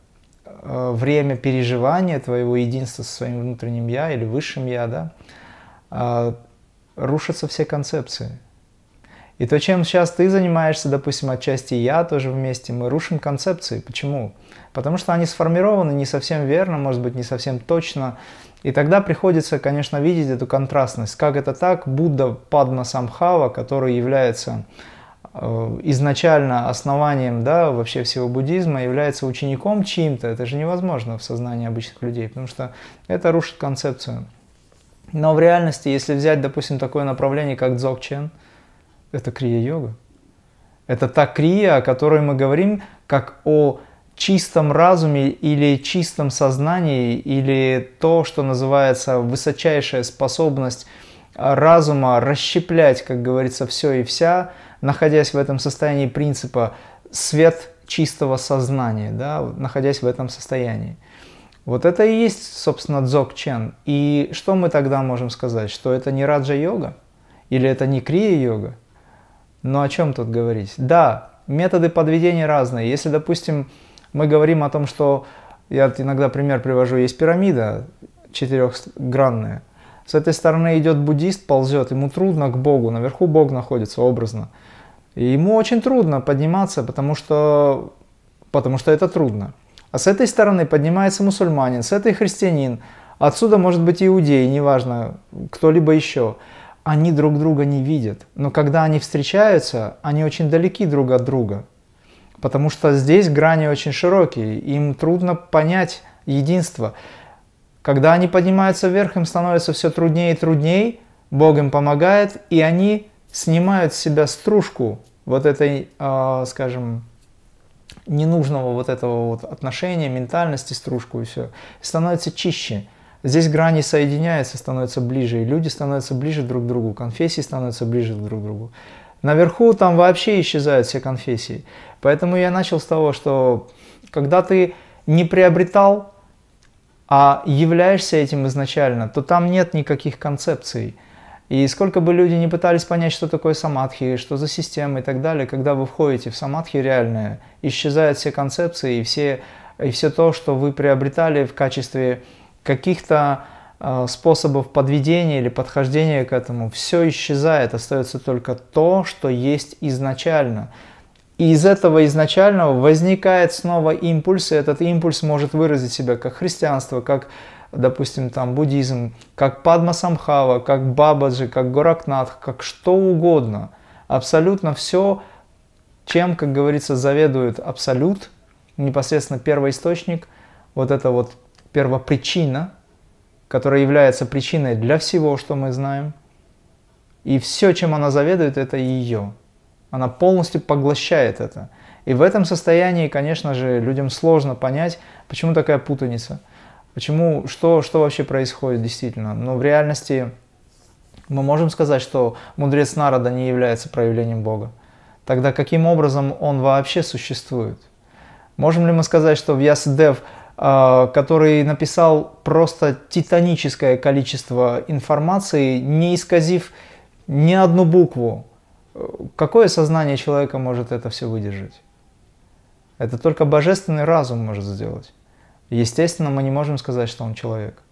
время переживания твоего единства со своим внутренним «я» или высшим «я», да, рушатся все концепции – и то, чем сейчас ты занимаешься, допустим, отчасти я тоже вместе, мы рушим концепции. Почему? Потому что они сформированы не совсем верно, может быть, не совсем точно. И тогда приходится, конечно, видеть эту контрастность. Как это так? Будда Падма Самхава, который является э, изначально основанием да, вообще всего буддизма, является учеником чьим-то. Это же невозможно в сознании обычных людей, потому что это рушит концепцию. Но в реальности, если взять, допустим, такое направление, как дзогчен – это крия-йога. Это та крия, о которой мы говорим, как о чистом разуме или чистом сознании, или то, что называется высочайшая способность разума расщеплять, как говорится, все и вся, находясь в этом состоянии принципа свет чистого сознания, да, находясь в этом состоянии. Вот это и есть, собственно, дзог-чен. И что мы тогда можем сказать? Что это не раджа-йога? Или это не крия-йога? Но о чем тут говорить? Да, методы подведения разные. Если, допустим, мы говорим о том, что, я иногда пример привожу, есть пирамида четырехгранная. С этой стороны идет буддист, ползет, ему трудно к Богу, наверху Бог находится образно. И ему очень трудно подниматься, потому что, потому что это трудно. А с этой стороны поднимается мусульманин, с этой христианин, отсюда может быть иудей, неважно, кто-либо еще они друг друга не видят. Но когда они встречаются, они очень далеки друг от друга. Потому что здесь грани очень широкие, им трудно понять единство. Когда они поднимаются вверх, им становится все труднее и труднее, Бог им помогает, и они снимают с себя стружку вот этой, э, скажем, ненужного вот этого вот отношения, ментальности, стружку и все, становится чище. Здесь грани соединяются, становятся ближе, и люди становятся ближе друг к другу, конфессии становятся ближе друг к другу. Наверху там вообще исчезают все конфессии. Поэтому я начал с того, что когда ты не приобретал, а являешься этим изначально, то там нет никаких концепций. И сколько бы люди не пытались понять, что такое самадхи, что за система и так далее, когда вы входите в самадхи реальное, исчезают все концепции и все, и все то, что вы приобретали в качестве каких-то э, способов подведения или подхождения к этому, все исчезает, остается только то, что есть изначально. И из этого изначального возникает снова импульс, и этот импульс может выразить себя как христианство, как допустим, там буддизм, как Падма Самхава, как Бабаджи, как Горакнатх, как что угодно. Абсолютно все, чем, как говорится, заведует Абсолют, непосредственно первоисточник, вот это вот первопричина, которая является причиной для всего, что мы знаем. И все, чем она заведует, это ее. Она полностью поглощает это. И в этом состоянии, конечно же, людям сложно понять, почему такая путаница – Почему, что, что вообще происходит действительно? Но в реальности мы можем сказать, что мудрец народа не является проявлением Бога. Тогда каким образом он вообще существует? Можем ли мы сказать, что Вьясдев, а, который написал просто титаническое количество информации, не исказив ни одну букву, какое сознание человека может это все выдержать? Это только божественный разум может сделать. Естественно, мы не можем сказать, что он человек.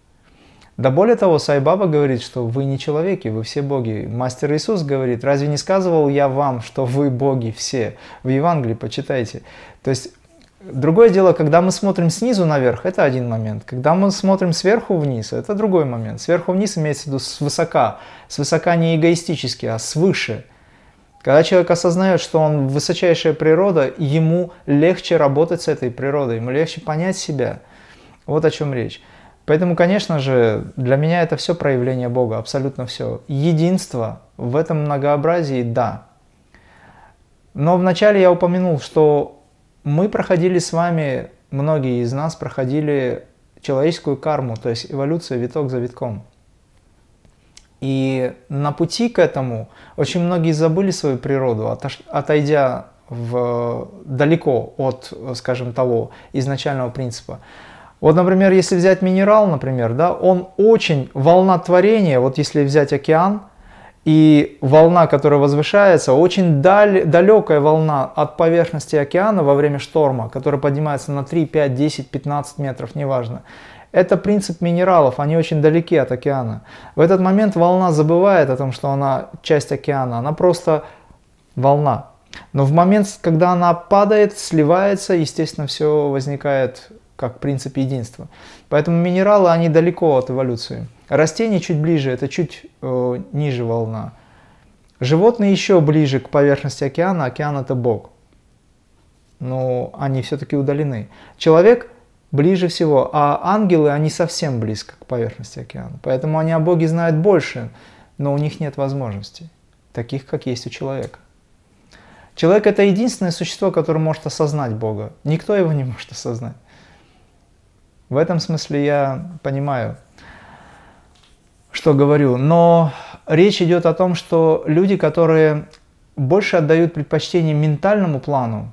Да более того, Сайбаба говорит, что вы не человеки, вы все боги. Мастер Иисус говорит, разве не сказывал я вам, что вы боги все? В Евангелии почитайте. То есть Другое дело, когда мы смотрим снизу наверх, это один момент. Когда мы смотрим сверху вниз, это другой момент. Сверху вниз имеется в виду свысока. Свысока не эгоистически, а свыше. Когда человек осознает, что он высочайшая природа, ему легче работать с этой природой, ему легче понять себя. Вот о чем речь. Поэтому, конечно же, для меня это все проявление Бога, абсолютно все. Единство в этом многообразии – да. Но вначале я упомянул, что мы проходили с вами, многие из нас проходили человеческую карму, то есть эволюция виток за витком – и на пути к этому очень многие забыли свою природу, отойдя в, далеко от, скажем, того изначального принципа. Вот, например, если взять минерал, например, да, он очень, волна творения, вот если взять океан, и волна, которая возвышается, очень даль, далекая волна от поверхности океана во время шторма, которая поднимается на 3, 5, 10, 15 метров, неважно. Это принцип минералов, они очень далеки от океана. В этот момент волна забывает о том, что она часть океана, она просто волна. Но в момент, когда она падает, сливается, естественно, все возникает как принцип единства. Поэтому минералы, они далеко от эволюции. Растения чуть ближе, это чуть э, ниже волна. Животные еще ближе к поверхности океана, океан это Бог. Но они все-таки удалены. Человек ближе всего, а ангелы, они совсем близко к поверхности океана. Поэтому они о Боге знают больше, но у них нет возможностей, таких, как есть у человека. Человек – это единственное существо, которое может осознать Бога. Никто его не может осознать. В этом смысле я понимаю, что говорю. Но речь идет о том, что люди, которые больше отдают предпочтение ментальному плану,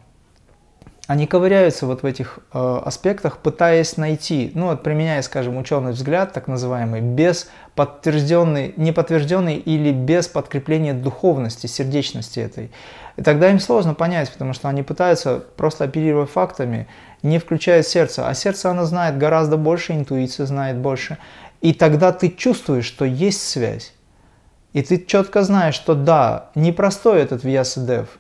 они ковыряются вот в этих э, аспектах, пытаясь найти, ну вот применяя, скажем, ученый взгляд, так называемый, без подтвержденный, неподтвержденный или без подкрепления духовности, сердечности этой. И тогда им сложно понять, потому что они пытаются просто оперировать фактами, не включая сердце. А сердце, оно знает гораздо больше, интуиция знает больше. И тогда ты чувствуешь, что есть связь. И ты четко знаешь, что да, непростой этот Вьясадев –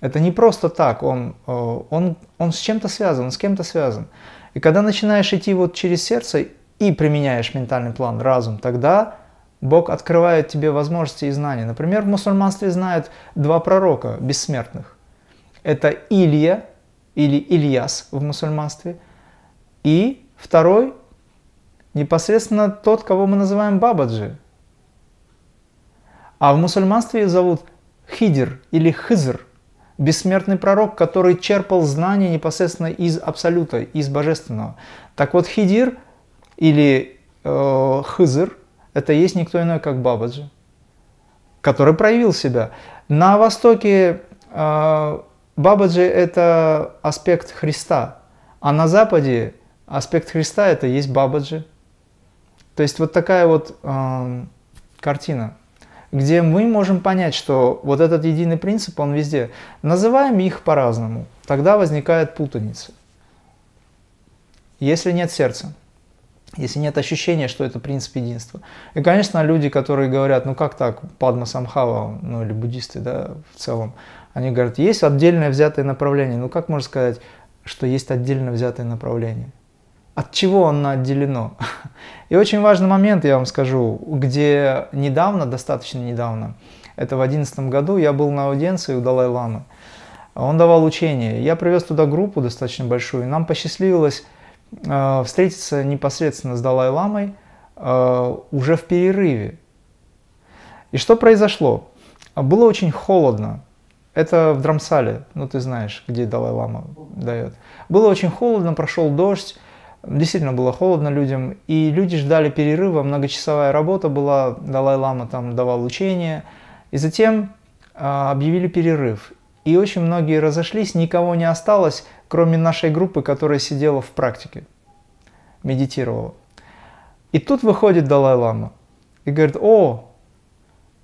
это не просто так, он, э, он, он с чем-то связан, он с кем-то связан. И когда начинаешь идти вот через сердце и применяешь ментальный план, разум, тогда Бог открывает тебе возможности и знания. Например, в мусульманстве знают два пророка бессмертных. это Илья или Ильяс в мусульманстве. И второй непосредственно тот, кого мы называем Бабаджи. А в мусульманстве ее зовут Хидр или Хизр, бессмертный пророк, который черпал знания непосредственно из Абсолюта, из Божественного. Так вот, Хидир или э, Хизр – это есть никто иной, как Бабаджи, который проявил себя. На Востоке э, Бабаджи – это аспект Христа, а на Западе аспект Христа – это есть Бабаджи. То есть вот такая вот э, картина – где мы можем понять, что вот этот единый принцип, он везде. Называем их по-разному, тогда возникает путаница. Если нет сердца, если нет ощущения, что это принцип единства. И, конечно, люди, которые говорят, ну как так, Падма Самхава, ну или буддисты, да, в целом, они говорят, есть отдельное взятое направление. Ну как можно сказать, что есть отдельно взятое направление? От чего оно отделено? И очень важный момент, я вам скажу, где недавно, достаточно недавно, это в 2011 году, я был на аудиенции у Далай-Ламы. Он давал учение. Я привез туда группу достаточно большую. Нам посчастливилось э, встретиться непосредственно с Далай-Ламой э, уже в перерыве. И что произошло? Было очень холодно. Это в Драмсале, ну ты знаешь, где Далай-Лама дает. Было очень холодно, прошел дождь. Действительно было холодно людям, и люди ждали перерыва, многочасовая работа была, Далай-Лама там давал учение, и затем э, объявили перерыв. И очень многие разошлись, никого не осталось, кроме нашей группы, которая сидела в практике, медитировала. И тут выходит Далай-Лама и говорит, о,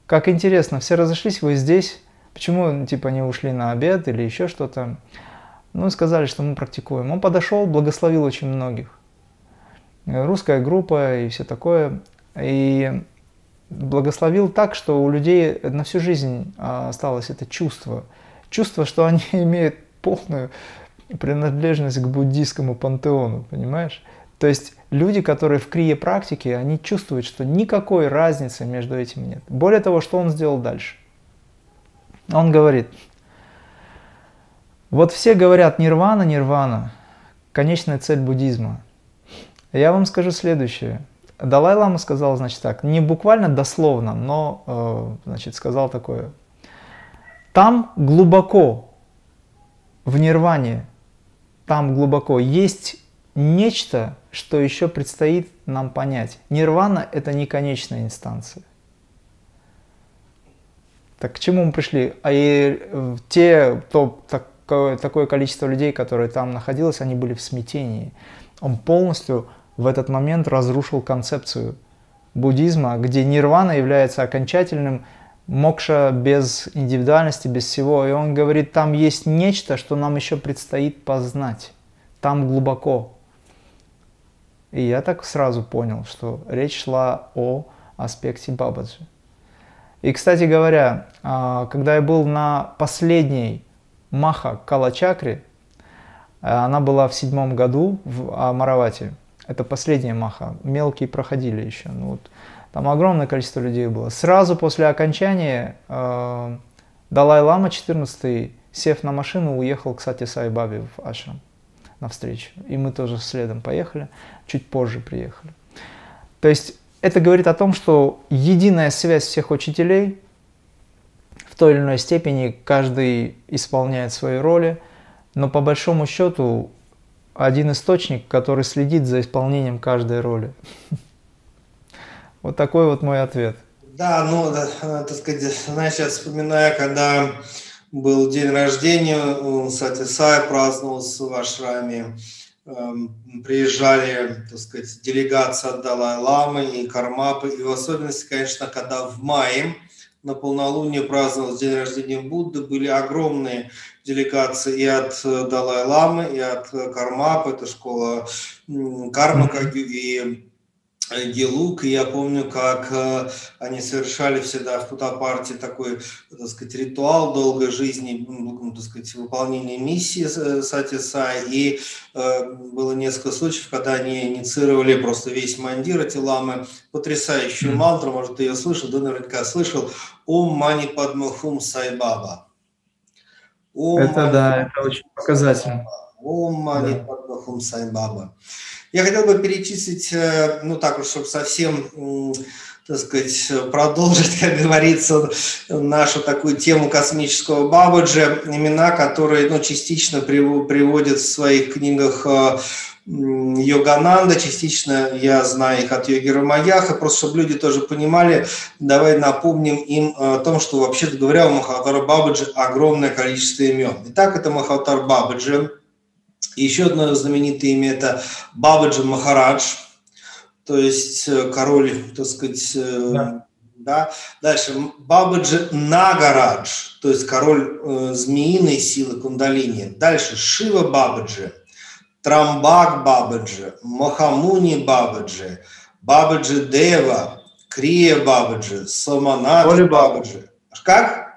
как интересно, все разошлись, вы здесь, почему типа не ушли на обед или еще что-то. Ну сказали, что мы практикуем. Он подошел, благословил очень многих. Русская группа и все такое. И благословил так, что у людей на всю жизнь а, осталось это чувство. Чувство, что они имеют полную принадлежность к буддийскому пантеону, понимаешь? То есть люди, которые в крие практике, они чувствуют, что никакой разницы между этим нет. Более того, что он сделал дальше? Он говорит, вот все говорят нирвана, нирвана, конечная цель буддизма. Я вам скажу следующее. Далай-лама сказал, значит, так, не буквально дословно, но, э, значит, сказал такое. Там глубоко, в нирване, там глубоко есть нечто, что еще предстоит нам понять. Нирвана – это не конечная инстанция. Так к чему мы пришли? А и э, те, кто так, такое количество людей, которые там находилось, они были в смятении. Он полностью в этот момент разрушил концепцию буддизма, где нирвана является окончательным мокша без индивидуальности, без всего. И он говорит, там есть нечто, что нам еще предстоит познать. Там глубоко. И я так сразу понял, что речь шла о аспекте Бабаджи. И, кстати говоря, а, когда я был на последней Маха Калачакри. Э, она была в седьмом году в Амаравате. Это последняя Маха. Мелкие проходили еще. Ну, вот, там огромное количество людей было. Сразу после окончания э, Далай-Лама 14 сев на машину, уехал к Сати Сайбабе в Ашрам на встречу. И мы тоже следом поехали, чуть позже приехали. То есть это говорит о том, что единая связь всех учителей в той или иной степени каждый исполняет свои роли, но по большому счету один источник, который следит за исполнением каждой роли. Вот такой вот мой ответ. Да, ну, так сказать, знаешь, я вспоминаю, когда был день рождения, Сати Сай праздновался в Ашраме, приезжали, так сказать, делегация от Далай-Ламы и Кармапы, и в особенности, конечно, когда в мае на полнолуние праздновался день рождения Будды, были огромные делегации и от э, Далай-Ламы, и от э, Кармапа, это школа Кармака, и Гелук, и я помню, как э, они совершали всегда в Путапарте такой, так сказать, ритуал долгой жизни, ну, так сказать, выполнения миссии Сатиса, и э, было несколько случаев, когда они инициировали просто весь мандир эти ламы, потрясающую мантру, может, ты ее слышал, да, наверняка слышал, «Ом мани падмахум сайбаба». это да, это очень показательно. Ом Мани Падмахум Сайбаба. Я хотел бы перечислить, э, ну так уж, чтобы совсем так сказать, продолжить, как говорится, нашу такую тему космического Бабаджи, имена, которые ну, частично приводят в своих книгах э, Йогананда, частично я знаю их от Йоги Рамаяха, просто чтобы люди тоже понимали, давай напомним им о том, что вообще-то говоря, у Махатара Бабаджи огромное количество имен. Итак, это Махатар Бабаджи, еще одно знаменитое имя – это Бабаджи Махарадж, то есть э, король, так сказать, э, да. Да. Дальше Бабаджи Нагарадж, то есть король э, змеиной силы кундалини. Дальше Шива Бабаджи, Трамбак Бабаджи, Махамуни Бабаджи, Бабаджи Дева, Крия Бабаджи, Соманат Бабаджи. Как?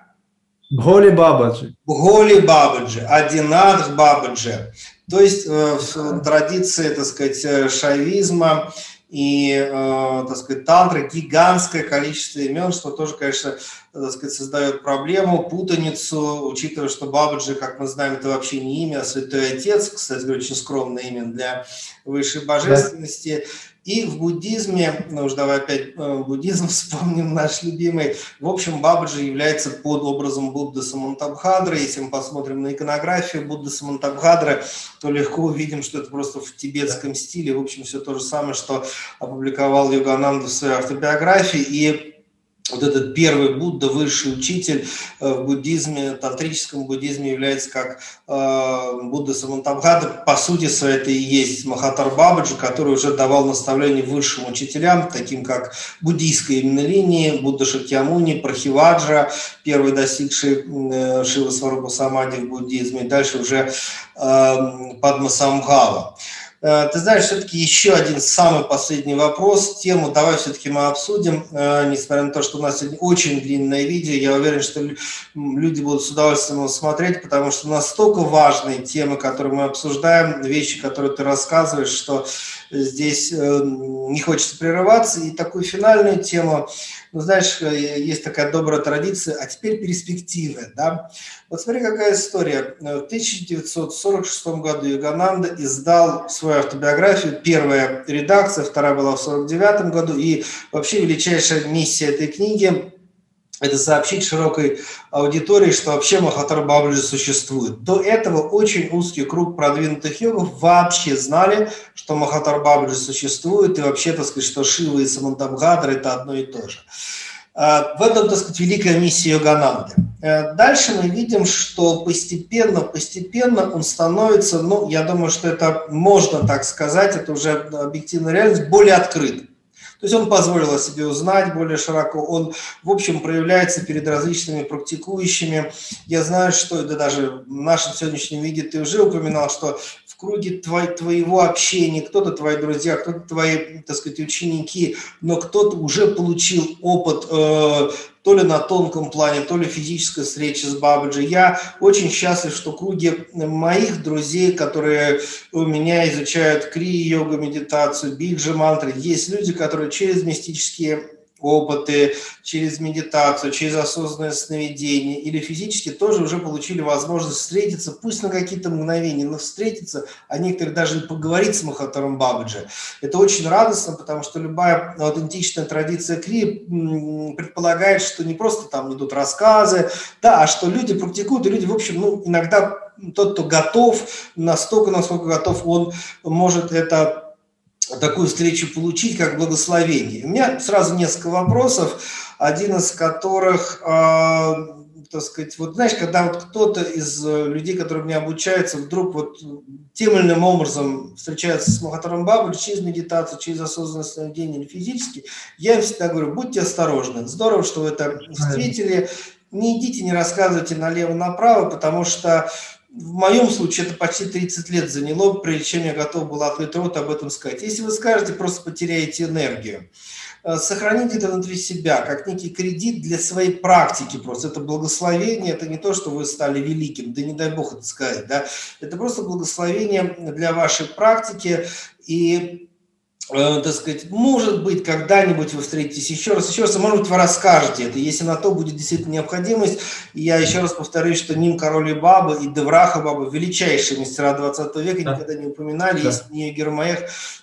Бхоли Бабаджи. Бхоли Бабаджи, Адинадх Бабаджи. То есть э, в традиции, так сказать, э, шайвизма и, э, так сказать, тантры гигантское количество имен, что тоже, конечно, так сказать, создает проблему, путаницу, учитывая, что Бабаджи, как мы знаем, это вообще не имя, а святой отец, кстати очень скромное имя для высшей божественности. Да. И в буддизме, ну уж давай опять э, буддизм вспомним наш любимый, в общем, Бабаджи является под образом Будды Самантабхадры. Если мы посмотрим на иконографию Будды Самантабхадры, то легко увидим, что это просто в тибетском стиле. В общем, все то же самое, что опубликовал Йогананда в своей автобиографии. И вот этот первый Будда, высший учитель э, в буддизме, тантрическом буддизме является как э, Будда Самантабхада. По сути своей это и есть Махатар Бабаджи, который уже давал наставления высшим учителям, таким как буддийской именно линии, Будда Шакьямуни, Прахиваджа, первый достигший э, Шива Сварупа Самади в буддизме, и дальше уже Падма Самхава. Э, ты знаешь, все-таки еще один самый последний вопрос. Тему давай все-таки мы обсудим, э, несмотря на то, что у нас сегодня очень длинное видео. Я уверен, что люди будут с удовольствием его смотреть, потому что настолько важные темы, которые мы обсуждаем, вещи, которые ты рассказываешь, что здесь э, не хочется прерываться. И такую финальную тему, ну, знаешь, э, есть такая добрая традиция, а теперь перспективы, да. Вот смотри, какая история. В 1946 году Югананда издал свою автобиографию, первая редакция, вторая была в 1949 году, и вообще величайшая миссия этой книги это сообщить широкой аудитории, что вообще Махатар Бабаджи существует. До этого очень узкий круг продвинутых йогов вообще знали, что Махатар Бабаджи существует, и вообще, так сказать, что Шива и Самантабхадра – это одно и то же. А, в этом, так сказать, великая миссия Йогананды. Э, дальше мы видим, что постепенно, постепенно он становится, ну, я думаю, что это можно так сказать, это уже объективная реальность, более открытым. То есть он позволил о себе узнать более широко, он, в общем, проявляется перед различными практикующими. Я знаю, что да, даже в нашем сегодняшнем виде ты уже упоминал, что в круге твой, твоего общения, кто-то твои друзья, кто-то твои, так сказать, ученики, но кто-то уже получил опыт э, то ли на тонком плане, то ли физической встречи с Бабаджи. Я очень счастлив, что в круге моих друзей, которые у меня изучают крия-йога, медитацию, биджи мантры, есть люди, которые через мистические опыты, через медитацию, через осознанное сновидение или физически тоже уже получили возможность встретиться, пусть на какие-то мгновения, но встретиться, а некоторые даже поговорить с Махатаром Бабаджи. Это очень радостно, потому что любая аутентичная традиция Кри предполагает, что не просто там идут рассказы, да, а что люди практикуют, и люди, в общем, ну, иногда тот, кто готов, настолько, насколько готов, он может это такую встречу получить, как благословение. У меня сразу несколько вопросов, один из которых, э, так сказать, вот знаешь, когда вот кто-то из людей, которые меня обучаются, вдруг вот тем или иным образом встречается с Махатаром Бабой через медитацию, через осознанное сновидение или физически, я им всегда говорю, будьте осторожны. Здорово, что вы это встретили. Не идите, не рассказывайте налево-направо, потому что в моем случае это почти 30 лет заняло, прежде чем я готов был открыть рот об этом сказать. Если вы скажете, просто потеряете энергию. Э, сохраните это внутри себя, как некий кредит для своей практики просто. Это благословение, это не то, что вы стали великим, да не дай бог это сказать, да. Это просто благословение для вашей практики. И так сказать, может быть, когда-нибудь вы встретитесь еще раз, еще раз, и, может быть, вы расскажете это, если на то будет действительно необходимость. И я еще раз повторюсь, что Ним Король и Баба и Девраха Баба, величайшие мастера 20 века, да. никогда не упоминали, да. если не Гермаях,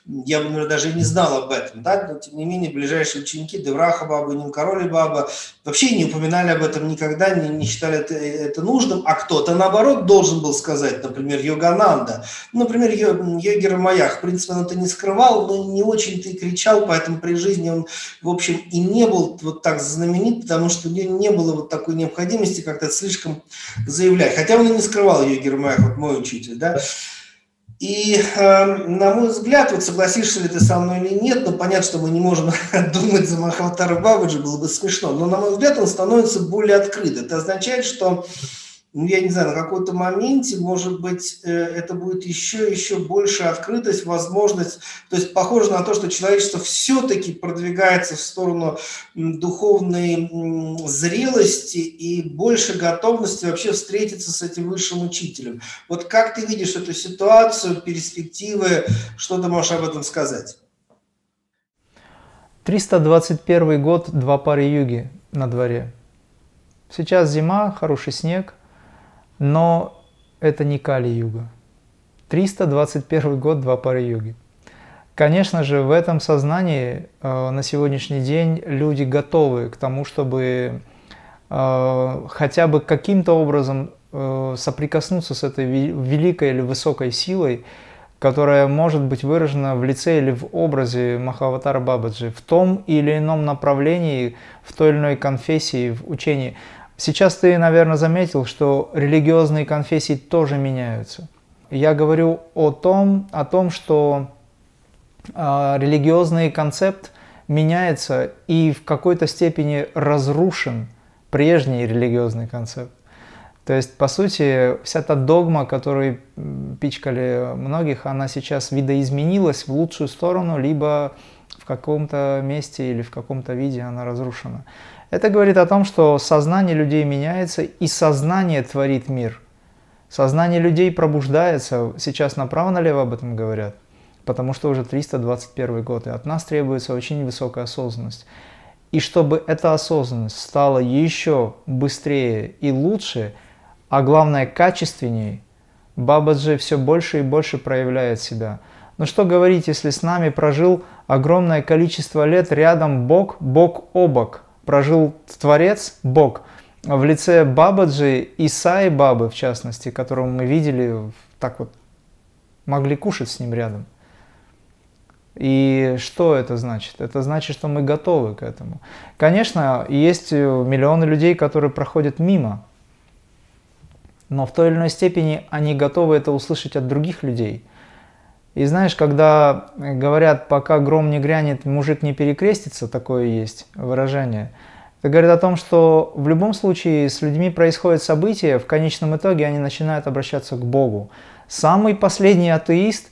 я бы, наверное, даже и не знал об этом, да, но, тем не менее, ближайшие ученики Девраха Баба и Ним Король и Баба вообще не упоминали об этом никогда, не, не считали это, это нужным, а кто-то, наоборот, должен был сказать, например, Йогананда, например, Йогер Маях, в принципе, он это не скрывал, но не очень-то и кричал, поэтому при жизни он, в общем, и не был вот так знаменит, потому что не, не было вот такой необходимости как-то слишком заявлять. Хотя он и не скрывал ее Гермаях, вот мой учитель, да. И, э, на мой взгляд, вот согласишься ли ты со мной или нет, но понятно, что мы не можем думать за Махаватара Бабаджи, было бы смешно, но, на мой взгляд, он становится более открыт. Это означает, что ну, я не знаю, на каком-то моменте, может быть, э, это будет еще, еще больше открытость, возможность. То есть похоже на то, что человечество все-таки продвигается в сторону духовной зрелости и больше готовности вообще встретиться с этим высшим учителем. Вот как ты видишь эту ситуацию, перспективы, что ты можешь об этом сказать? 321 год, два пары юги на дворе. Сейчас зима, хороший снег – но это не Кали-юга. 321 год, два пары юги. Конечно же, в этом сознании э, на сегодняшний день люди готовы к тому, чтобы э, хотя бы каким-то образом э, соприкоснуться с этой великой или высокой силой, которая может быть выражена в лице или в образе Махаватара Бабаджи в том или ином направлении, в той или иной конфессии, в учении. Сейчас ты, наверное, заметил, что религиозные конфессии тоже меняются. Я говорю о том, о том что э, религиозный концепт меняется и в какой-то степени разрушен прежний религиозный концепт. То есть, по сути, вся та догма, которую пичкали многих, она сейчас видоизменилась в лучшую сторону, либо в каком-то месте или в каком-то виде она разрушена. Это говорит о том, что сознание людей меняется, и сознание творит мир. Сознание людей пробуждается, сейчас направо-налево об этом говорят, потому что уже 321 год, и от нас требуется очень высокая осознанность. И чтобы эта осознанность стала еще быстрее и лучше, а главное качественнее, Бабаджи все больше и больше проявляет себя. Но что говорить, если с нами прожил огромное количество лет рядом Бог, Бог о бок – прожил Творец, Бог, в лице Бабаджи и Саи Бабы, в частности, которого мы видели, так вот, могли кушать с ним рядом. И что это значит? Это значит, что мы готовы к этому. Конечно, есть миллионы людей, которые проходят мимо, но в той или иной степени они готовы это услышать от других людей – и знаешь, когда говорят, пока гром не грянет, мужик не перекрестится, такое есть выражение, это говорит о том, что в любом случае с людьми происходят события, в конечном итоге они начинают обращаться к Богу. Самый последний атеист,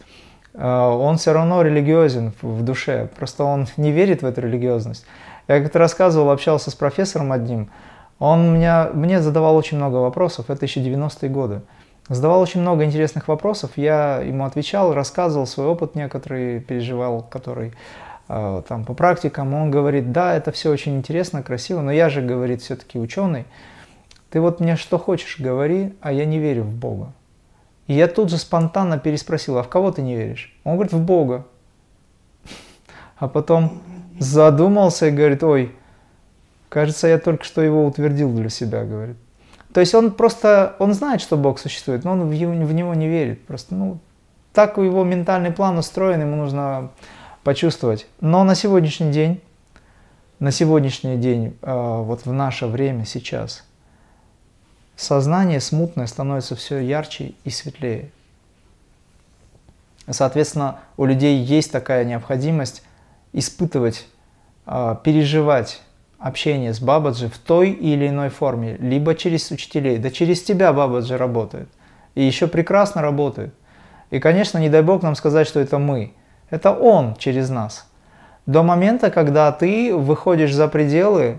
э, он все равно религиозен в душе, просто он не верит в эту религиозность. Я как-то рассказывал, общался с профессором одним, он меня, мне задавал очень много вопросов, это еще 90-е годы задавал очень много интересных вопросов. Я ему отвечал, рассказывал свой опыт некоторый, переживал, который э, там по практикам. Он говорит, да, это все очень интересно, красиво, но я же, говорит, все-таки ученый. Ты вот мне что хочешь говори, а я не верю в Бога. И я тут же спонтанно переспросил, а в кого ты не веришь? Он говорит, в Бога. А потом задумался и говорит, ой, кажется, я только что его утвердил для себя, говорит. То есть он просто, он знает, что Бог существует, но он в, в него не верит. Просто, ну, так его ментальный план устроен, ему нужно почувствовать. Но на сегодняшний день, на сегодняшний день, э, вот в наше время, сейчас, сознание смутное становится все ярче и светлее. Соответственно, у людей есть такая необходимость испытывать, э, переживать общение с Бабаджи в той или иной форме, либо через учителей, да через тебя Бабаджи работает. И еще прекрасно работает. И, конечно, не дай Бог нам сказать, что это мы. Это Он через нас. До момента, когда ты выходишь за пределы,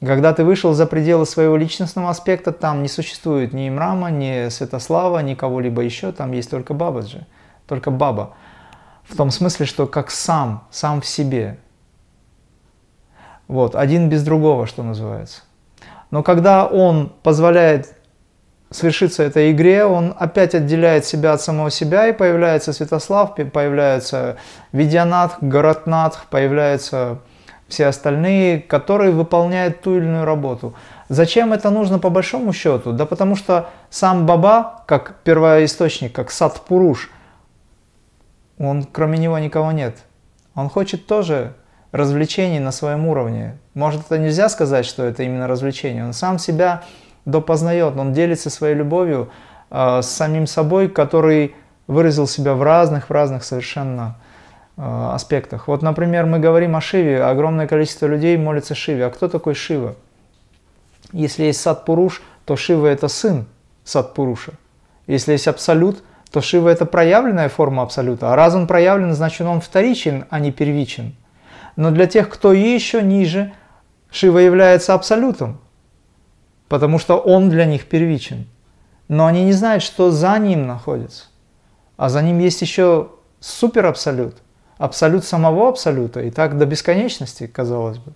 когда ты вышел за пределы своего личностного аспекта, там не существует ни Имрама, ни Святослава, ни кого-либо еще, там есть только Бабаджи, только Баба. В том смысле, что как сам, сам в себе. Вот, один без другого, что называется. Но когда он позволяет свершиться этой игре, он опять отделяет себя от самого себя, и появляется Святослав, появляется Видянатх, Горотнатх, появляются все остальные, которые выполняют ту или иную работу. Зачем это нужно по большому счету? Да потому что сам Баба, как первоисточник, как Сад Пуруш, он, кроме него никого нет. Он хочет тоже развлечений на своем уровне. Может, это нельзя сказать, что это именно развлечение. Он сам себя допознает, он делится своей любовью э, с самим собой, который выразил себя в разных, в разных совершенно э, аспектах. Вот, например, мы говорим о Шиве, огромное количество людей молится Шиве. А кто такой Шива? Если есть Сад Пуруш, то Шива это сын Сад Пуруша. Если есть Абсолют, то Шива это проявленная форма Абсолюта. А раз он проявлен, значит он вторичен, а не первичен. Но для тех, кто еще ниже, Шива является Абсолютом потому что он для них первичен. Но они не знают, что за ним находится. А за ним есть еще супер абсолют, самого абсолюта, и так до бесконечности, казалось бы.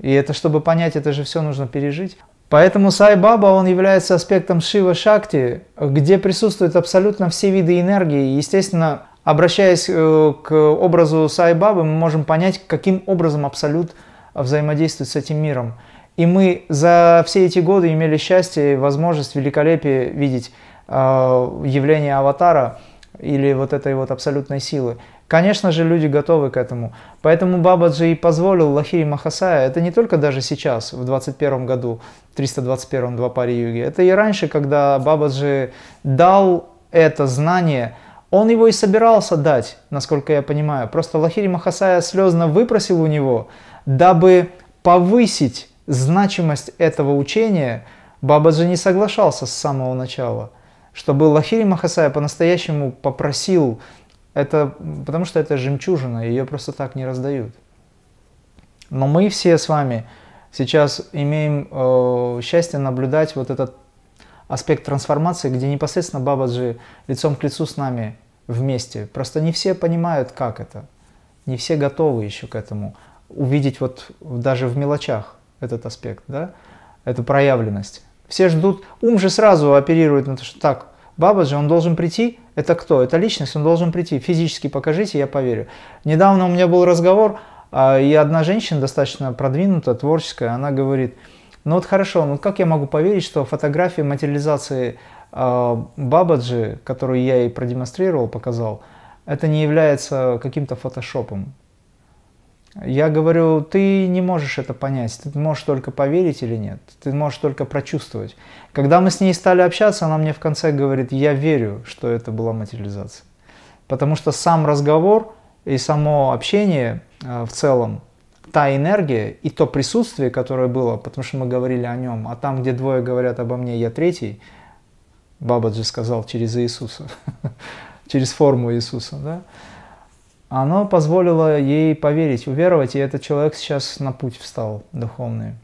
И это, чтобы понять, это же все нужно пережить. Поэтому Сай-Баба, он является аспектом Шива Шакти, где присутствуют абсолютно все виды энергии. Естественно, обращаясь э, к образу Сай-Бабы, мы можем понять, каким образом абсолют взаимодействует с этим миром. И мы за все эти годы имели счастье и возможность, великолепие видеть э, явление аватара или вот этой вот абсолютной силы. Конечно же, люди готовы к этому. Поэтому Бабаджи и позволил Лахири Махасая, это не только даже сейчас, в 21 году, 321 Двапари Юги, это и раньше, когда Бабаджи дал это знание, он его и собирался дать, насколько я понимаю. Просто Лахири Махасая слезно выпросил у него, дабы повысить значимость этого учения Бабаджи не соглашался с самого начала. Чтобы Лахири Махасая по-настоящему попросил это, потому что это жемчужина, ее просто так не раздают. Но мы все с вами сейчас имеем э, счастье наблюдать вот этот аспект трансформации, где непосредственно Бабаджи лицом к лицу с нами вместе. Просто не все понимают, как это. Не все готовы еще к этому. Увидеть вот даже в мелочах этот аспект, да, эту проявленность. Все ждут, ум же сразу оперирует на то, что так, Бабаджи, он должен прийти, это кто? Это личность, он должен прийти, физически покажите, я поверю. Недавно у меня был разговор, а, и одна женщина, достаточно продвинутая, творческая, она говорит, ну вот хорошо, ну как я могу поверить, что фотография материализации э, Бабаджи, которую я ей продемонстрировал, показал, это не является каким-то фотошопом. Я говорю, ты не можешь это понять, ты можешь только поверить или нет, ты можешь только прочувствовать. Когда мы с ней стали общаться, она мне в конце говорит, я верю, что это была материализация. Потому что сам разговор и само общение э, в целом, та энергия и то присутствие, которое было, потому что мы говорили о нем, а там, где двое говорят обо мне, я третий, Бабаджи сказал через Иисуса, через форму Иисуса, да, оно позволило ей поверить, уверовать, и этот человек сейчас на путь встал духовный.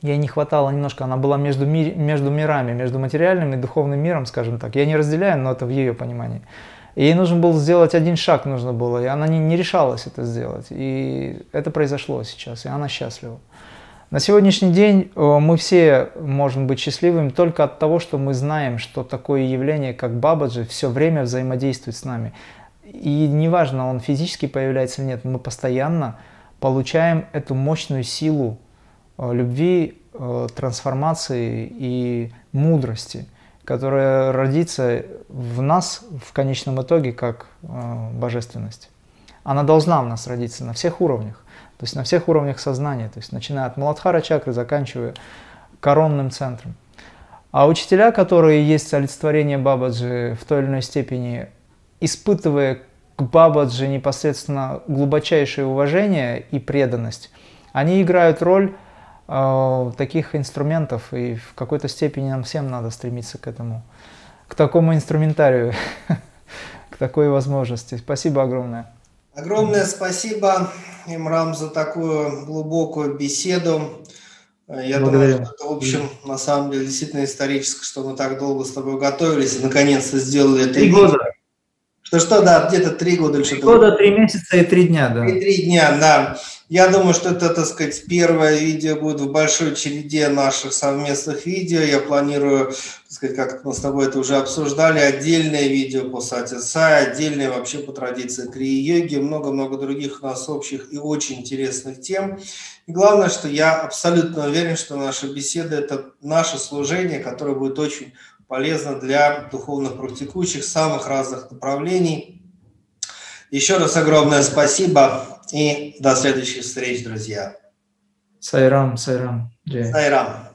Ей не хватало немножко, она была между, ми, между мирами, между материальным и духовным миром, скажем так. Я не разделяю, но это в ее понимании. И ей нужно было сделать один шаг, нужно было, и она не, не решалась это сделать. И это произошло сейчас, и она счастлива. На сегодняшний день э, мы все можем быть счастливыми только от того, что мы знаем, что такое явление, как Бабаджи, все время взаимодействует с нами. И неважно, он физически появляется или нет, мы постоянно получаем эту мощную силу э, любви, э, трансформации и мудрости, которая родится в нас в конечном итоге как э, божественность. Она должна в нас родиться на всех уровнях, то есть на всех уровнях сознания, то есть начиная от Маладхара чакры, заканчивая коронным центром. А учителя, которые есть олицетворение Бабаджи в той или иной степени, испытывая к Бабаджи непосредственно глубочайшее уважение и преданность, они играют роль таких инструментов, и в какой-то степени нам всем надо стремиться к этому, к такому инструментарию, к такой возможности. Спасибо огромное. Огромное спасибо, Имрам, за такую глубокую беседу. Я Благодарю. думаю, что это, в общем, на самом деле действительно историческое, что мы так долго с тобой готовились и наконец-то сделали это. Три года. Что-что, да, где-то три года или что-то. Года, три месяца и три дня, да. И три дня, да. Я думаю, что это, так сказать, первое видео будет в большой череде наших совместных видео. Я планирую, так сказать, как мы с тобой это уже обсуждали, отдельное видео по сатисай, отдельное вообще по традиции крии-йоги, много-много других у нас общих и очень интересных тем. И главное, что я абсолютно уверен, что наша беседа – это наше служение, которое будет очень полезно для духовных практикующих самых разных направлений. Еще раз огромное спасибо и до следующих встреч, друзья. Сайрам, сайрам. Сайрам.